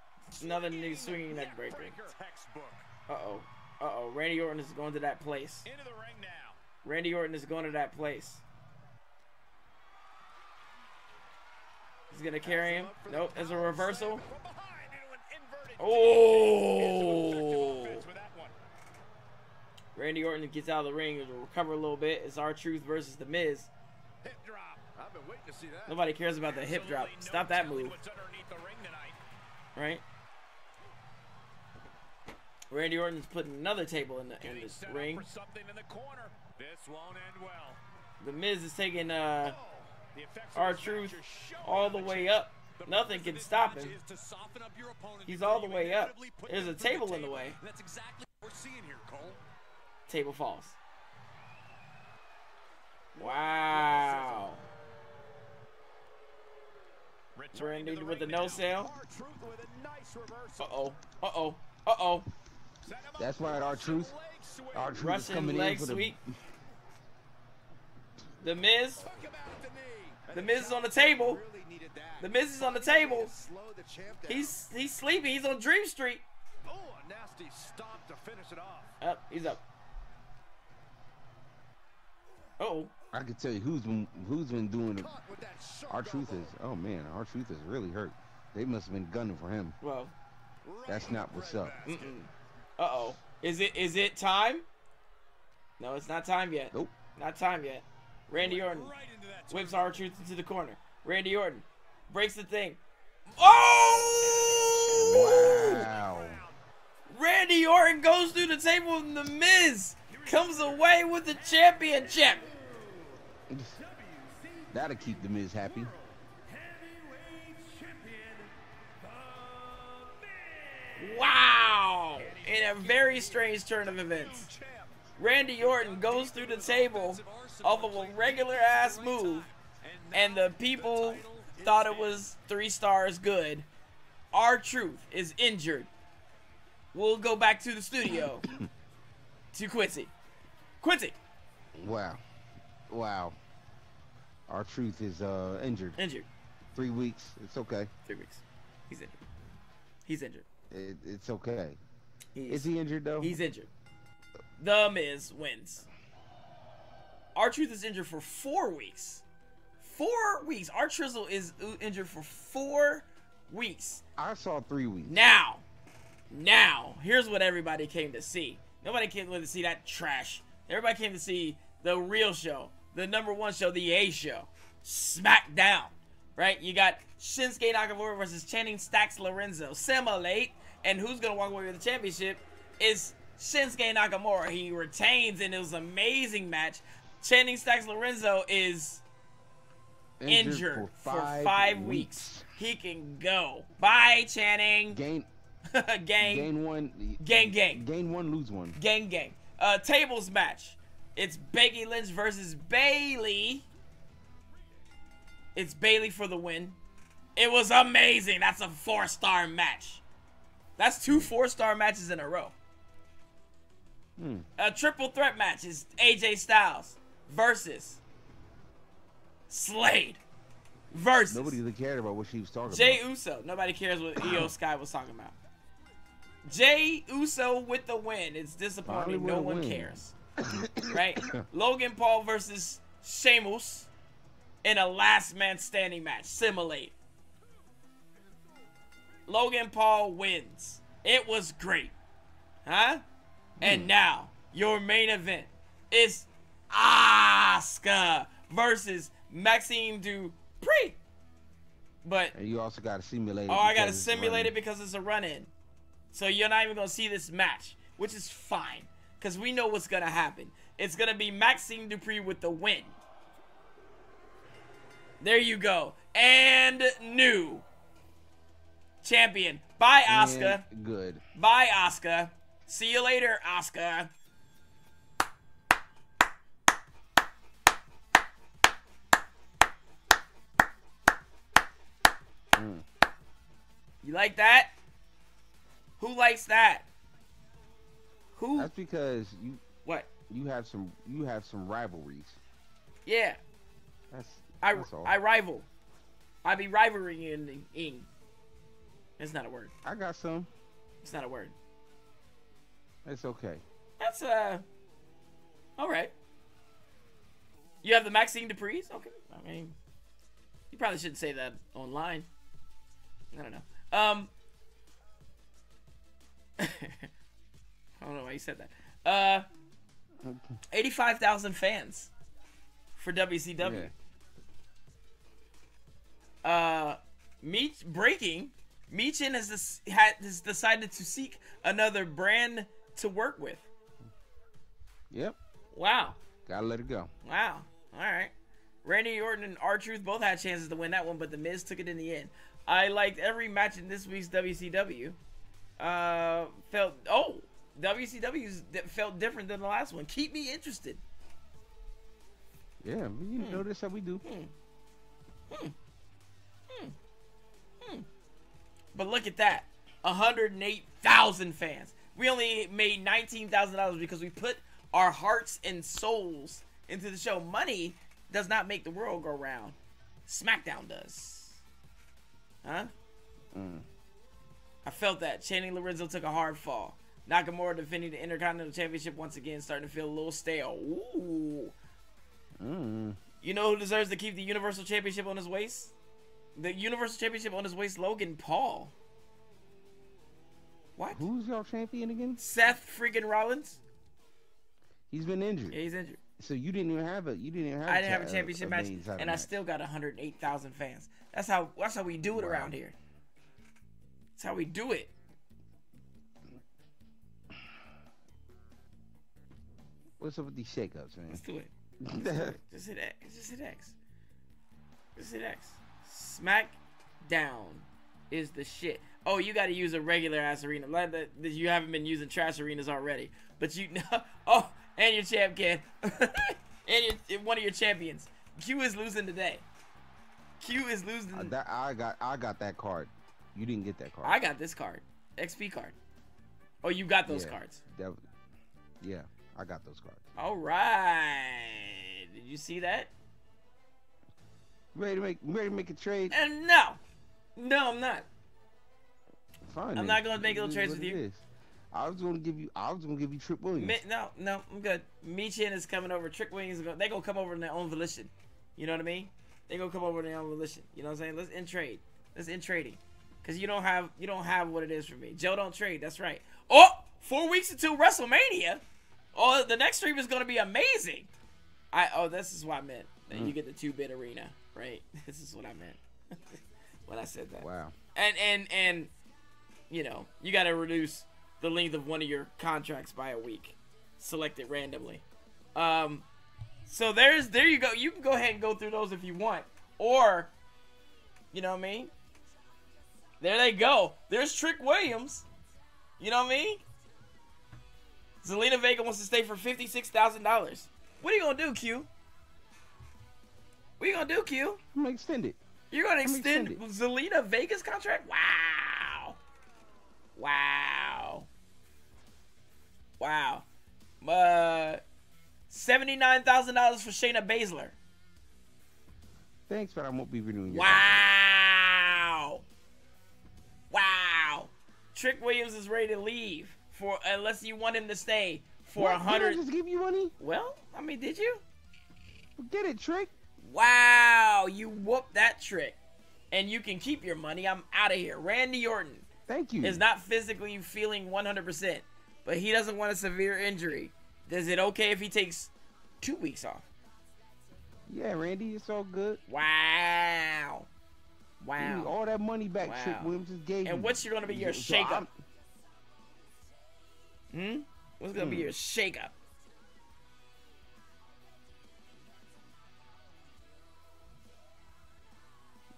Another new swinging neck breaker. Textbook. Uh oh. Uh oh. Randy Orton is going to that place. Into the ring now. Randy Orton is going to that place. He's gonna carry him. Nope. There's a reversal. From behind into an inverted Oh. Effective offense with that one. Randy Orton gets out of the ring to recover a little bit. It's R Truth versus the Miz. Hip drop. I've been waiting to see that. Nobody cares about the hip drop. Stop that move, the ring right? Randy Orton's putting another table in the in the ring. in the corner. This won't end well. The Miz is taking uh Oh, the effects of our this truth match are showing all the way up. Nothing can stop him. To soften up your opponent He's all the way up. There's a table in the way. That's exactly what we're seeing here, Cole. Table falls. Wow. Returning to Randy with the no sale. R Truth with a nice reversal. Uh oh. Uh oh. Uh oh. Set him up That's for right, R Truth. R Truth is coming leg in for the. sweep. The Miz. Took him out the knee. The Miz is on the table. Really needed that. The Miz is on the table. Slow the champ down. He's he's sleeping. He's on Dream Street. Oh, nasty stop to finish it off. Up. He's up. Uh oh. I can tell you who's been who's been doing it. Caught with that sharp R Truth is. Oh man, R Truth is really hurt. They must have been gunning for him. Well. That's not what's up. Uh oh. Is it is it time? No, it's not time yet. Nope. Not time yet. Randy Orton Right whips R Truth into the corner. Randy Orton breaks the thing. Oh! Wow. Randy Orton goes through the table and the Miz comes away with the championship. That'll keep the Miz happy. Heavyweight champion, The Wow! In a very strange turn of events. Randy Orton goes through the table off of a regular ass move, and the people thought it was three stars good. R Truth is injured. We'll go back to the studio to Quincy. Quincy, Wow. Wow. R Truth is uh injured. injured. Three weeks. It's okay. Three weeks. He's injured. He's injured. It, it's okay. He's, Is he injured though? He's injured. The Miz wins. R Truth is injured for four weeks. Four weeks. R Trizzle is uh, injured for four weeks. I saw three weeks. Now, now, here's what everybody came to see. Nobody came to see that trash. Everybody came to see the real show, the number one show, the A show, SmackDown. Right? You got Shinsuke Nakamura versus Channing Stacks Lorenzo. Simulate, and who's gonna walk away with the championship is Shinsuke Nakamura. He retains, and it was an amazing match. Channing Stacks Lorenzo is injured, for five, weeks. He can go. Bye, Channing. Gain gang, gang, gain one gang, gang, gain one, lose one. gang, gang. Uh, tables match. It's Becky Lynch versus Bayley. It's Bayley for the win. It was amazing. That's a four star match. That's two four star matches in a row. Hmm. A triple threat match is AJ Styles versus Slade versus Nobody even cared about what she was talking Jey about. Jey Uso. Nobody cares what IYO SKY was talking about. Jey Uso with the win. It's disappointing. Finally No one win. cares. right? Logan Paul versus Sheamus in a last man standing match. Simulate. Logan Paul wins. It was great. Huh? Hmm. And now, your main event is Asuka versus Maxxine Dupri. But And you also got to simulate. it Oh, I gotta simulate it because it's a run in. So you're not even gonna see this match, which is fine. Because we know what's gonna happen. It's gonna be Maxxine Dupri with the win. There you go. And new champion. Bye, Asuka. And Good. Bye, Asuka. See you later, Asuka. Mm. You like that? Who likes that? Who? That's because you What? you have some you have some rivalries. Yeah, That's I that's. I rival. I be rivaling in ing. It's not a word. I got some. It's not a word. It's okay. That's uh. All right. You have the Maxxine Dupri's. Okay. I mean, you probably shouldn't say that online. I don't know. Um. I don't know why you said that. Uh, eighty-five thousand fans for WCW. Yeah. uh Meech breaking Michin has this, had, has decided to seek another brand to work with. Yep. Wow. Gotta let it go. Wow. All right. Randy Orton and R Truth both had chances to win that one, but The Miz took it in the end. I liked every match in this week's WCW. Uh, felt oh WCW's di- felt different than the last one. Keep me interested. Yeah, you Hmm. this how we do. hmm hmm hmm But look at that. 108,000 fans. We only made $19,000 because we put our hearts and souls into the show. Money does not make the world go round. SmackDown does. Huh? Mm. I felt that. Channing Lorenzo took a hard fall. Nakamura defending the Intercontinental Championship once again, starting to feel a little stale. Ooh. Mm. You know who deserves to keep the Universal Championship on his waist? The Universal Championship on his waist, Logan Paul. What? Who's y'all champion again? Seth freaking Rollins? He's been injured. Yeah, he's injured. So you didn't even have a you didn't even have. I didn't have a cha- championship match, main title and I still got 108,000 fans. That's how that's how we do it Wow. around here. That's how we do it. What's up with these shakeups, man? Let's do it. Just hit X. Just hit X. Just hit X. SmackDown is the shit. oh, you got to use a regular ass arena. Like that, that you haven't been using trash arenas already. But you, know. oh, and your champ can, and your one of your champions. Q is losing today. Q is losing. Uh, that I got I got that card. You didn't get that card. I got this card, XP card. Oh, you got those Yeah, cards. that- yeah, I got those cards. All right. Did you see that? Ready to make ready to make a trade? And no, no, I'm not. Fine. I'm then. not gonna make is trades with you. is. I was gonna give you. I was gonna give you Trick Williams. Mi- no, no, I'm good. Michin is coming over. Trick Wings is gonna, they gonna come over in their own volition. You know what I mean? They gonna come over in their own volition. You know what I'm saying? Let's end trade. Let's end trading. Cause you don't have you don't have what it is for me. Joe don't trade. That's right. Oh, four weeks until WrestleMania. Oh, the next stream is gonna be amazing. I oh, this is what I meant. That you get the two bit arena, right? This is what I meant when I said that. Wow. and and and you know you got to reduce the length of one of your contracts by a week select it randomly um so there's there you go you can go ahead and go through those if you want or you know what i mean there they go there's trick williams you know what i mean zelina vega wants to stay for $56000 what are you gonna do q what are you gonna do q I'm gonna extend it. you're gonna extend extend Zelina Vega's contract? Wow. Wow. Wow. Uh, seventy-nine thousand dollars for Shayna Baszler. Thanks, but I won't be renewing your. Wow. Wow. Trick Williams is ready to leave for unless you want him to stay for a What? Did I hundred. just give you money? Well, I mean, did you? Get it, Trick. Wow, you whooped that trick. And you can keep your money. I'm out of here. Randy Orton Thank you. is not physically feeling 100%, but he doesn't want a severe injury. Is it okay if he takes two weeks off? Yeah, Randy, it's all good. Wow. Wow. all that money back Wow. Trick Williams just gave you. And what's going to be your shakeup? Hmm? What's going to be Hmm. your shakeup?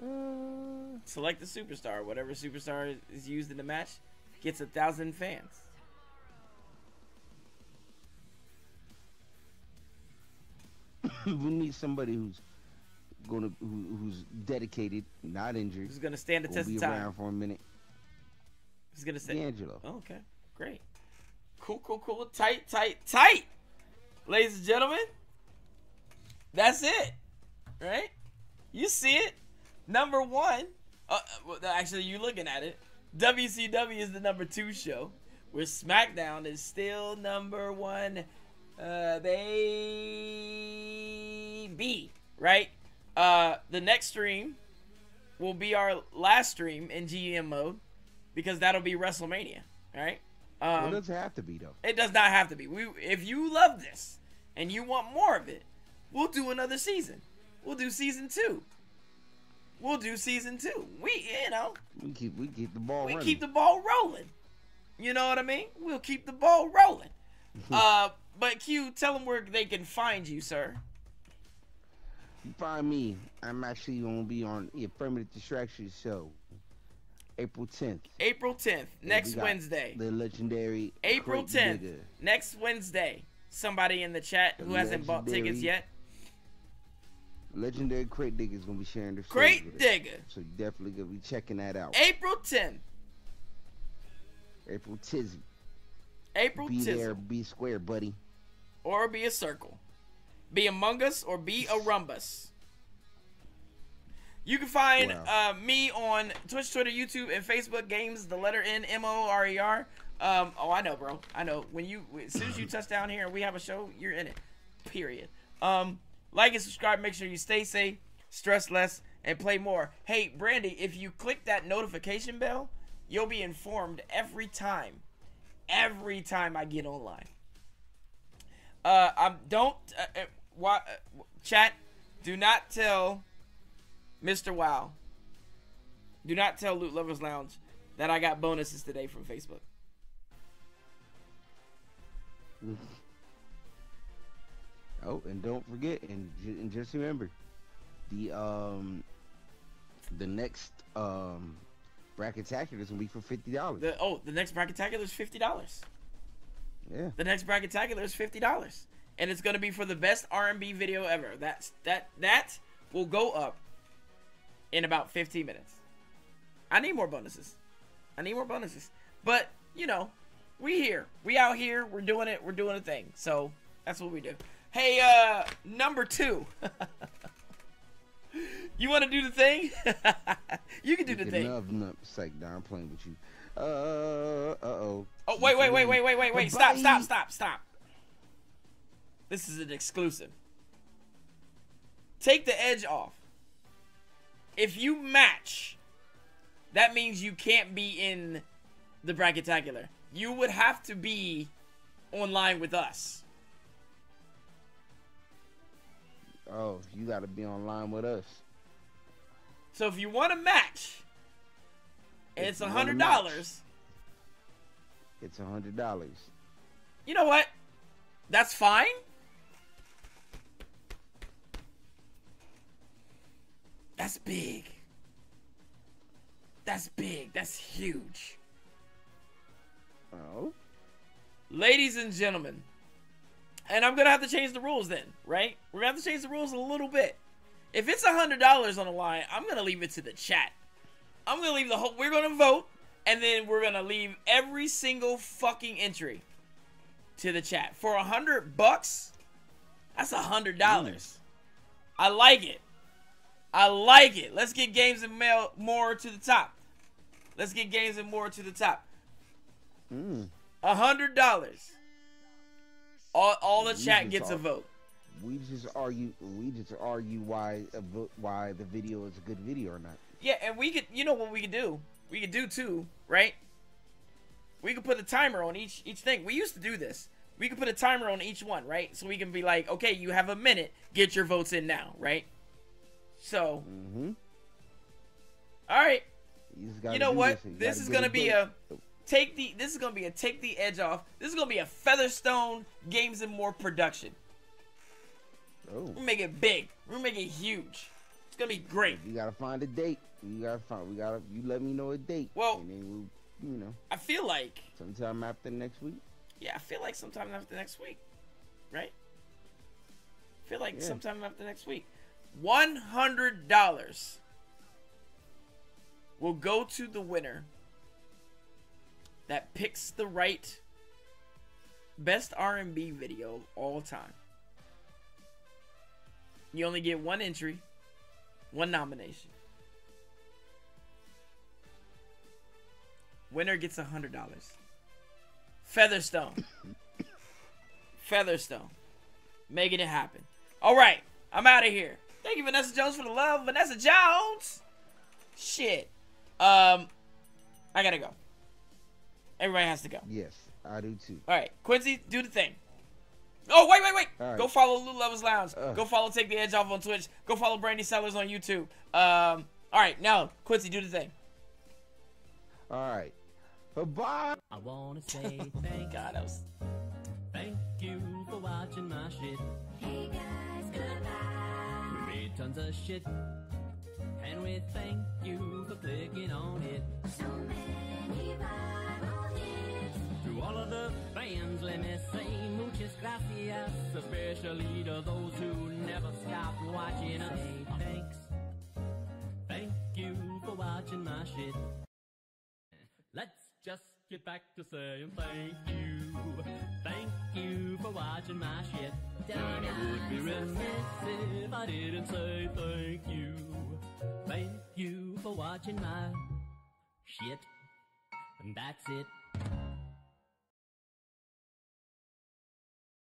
Uh, Select the superstar. Whatever superstar is used in the match gets a thousand fans. we need somebody who's gonna who, who's dedicated, not injured. Who's going to stand the test of time? for a minute. Who's going to say? D'Angelo. Oh, okay. Great. Cool, cool, cool. Tight, tight, tight. Ladies and gentlemen, that's it. Right? You see it. Number one. Uh, well, actually, you're looking at it. WCW is the number two show, where SmackDown is still number one. Uh, baby. Right? Uh, the next stream will be our last stream in GM mode because that'll be WrestleMania, right? Well, Um, it doesn't have to be though. it does not have to be. We, if you love this and you want more of it, we'll do another season. We'll do season two. We'll do season two. We, you know, We keep we keep the ball we running. keep the ball rolling. You know what I mean? We'll keep the ball rolling. uh, but Q, tell them where they can find you, sir. You find me. I'm actually gonna be on the Affirmative Distraction show, April 10th. April 10th, next got Wednesday. The legendary April 10th, Digger. next Wednesday. Somebody in the chat who hasn't bought tickets yet. Legendary Crate Digger is gonna be sharing their Great digger. So definitely gonna be checking that out. April 10th. April Tizzy. April Be there, be square, buddy. Or be a circle. Be among us or be a rumbus. You can find Wow. uh, me on Twitch, Twitter, YouTube, and Facebook. Games, the letter N M O R E R. Um, oh, I know, bro. I know. When you, as soon as you touch down here and we have a show, you're in it. Period. Um, like and subscribe. Make sure you stay safe, stress less, and play more. Hey, Brandy, if you click that notification bell, you'll be informed every time. Every time I get online. Uh, um, don't, uh, uh, wha- uh, chat, do not tell Mr. Wow. Do not tell Loot Lovers Lounge that I got bonuses today from Facebook. Oh, and don't forget, and, and just remember, the um, the next um, Bracketacular's gonna be for fifty dollars. Oh, the next bracketacular is fifty dollars. Yeah. The next bracketacular is fifty dollars, and it's gonna be for the best R and B video ever. That's that that will go up in about fifteen minutes. I need more bonuses. I need more bonuses. But you know, we here, we out here, we're doing it, we're doing a thing. So that's what we do. Hey, uh, number two. you want to do the thing? you can do the thing. Psych, nah, I'm playing with you. Uh, uh oh. Oh wait, wait, wait, wait, wait, wait, wait! Stop, stop, stop, stop! This is an exclusive. Take the edge off. If you match, that means you can't be in the bracketacular. You would have to be online with us. Oh, you gotta be online with us. So if you want to match, If it's a hundred dollars, It's a hundred dollars. you know what? That's fine. That's big. That's big. That's huge. Oh. Ladies and gentlemen, and I'm gonna have to change the rules then, right? We're gonna have to change the rules a little bit. If it's a hundred dollars on the line, I'm gonna leave it to the chat. I'm gonna leave the whole. We're gonna vote, and then we're gonna leave every single fucking entry to the chat for a hundred bucks. That's a hundred dollars. I like it. I like it. Let's get games and mail more to the top. Let's get Games N Moorer to the top. Mm. A hundred dollars. All, all the We chat gets a vote. We just argue. We just argue why a vo- why the video is a good video or not. Yeah, and we could, you know what we could do? We could do too, right? We could put a timer on each each thing. We used to do this. We could put a timer on each one, right? So we can be like, okay, you have a minute. Get your votes in now, right? So, Mm-hmm. all right. You, You know what? This, This is gonna be done. a take the. This is gonna be a take the edge off. This is gonna be a Featherstone Games N Moorer production. Oh. We're gonna make it big. We're gonna make it huge. It's gonna be great. You gotta find a date. You gotta find. We gotta. You let me know a date. Well- and then we'll. You know, I feel like sometime after next week. Yeah, I feel like sometime after next week, right? I feel like Yeah. sometime after next week. One hundred dollars will go to the winner that picks the right best R and B video of all time. You only get one entry, one nomination. Winner gets a hundred dollars. Featherstone. Featherstone. Making it happen. All right, I'm out of here. Thank you, Vanessa Jones, for the love. Vanessa Jones. Shit. Um, I gotta go. Everybody has to go. Yes, I do too. All right, Quincy, do the thing. Oh wait, wait, wait! All right. Go follow Lou Levels Lounge. Ugh. Go follow Take the Edge Off on Twitch. Go follow Brandy Sellers on YouTube. Um, all right, now Quincy, do the thing. All right. Bye. I wanna say thank God, that was thank you for watching my shit. Hey tons of shit. And we thank you for clicking on it. So many viral hits. To all of the fans, let me say muchas gracias, especially to those who never stop watching us. Say thanks. Thank you for watching my shit. Let's just get back to saying thank you. Thank you for watching my shit. And it would be remiss if I didn't say thank you. Thank you for watching my shit. And that's it.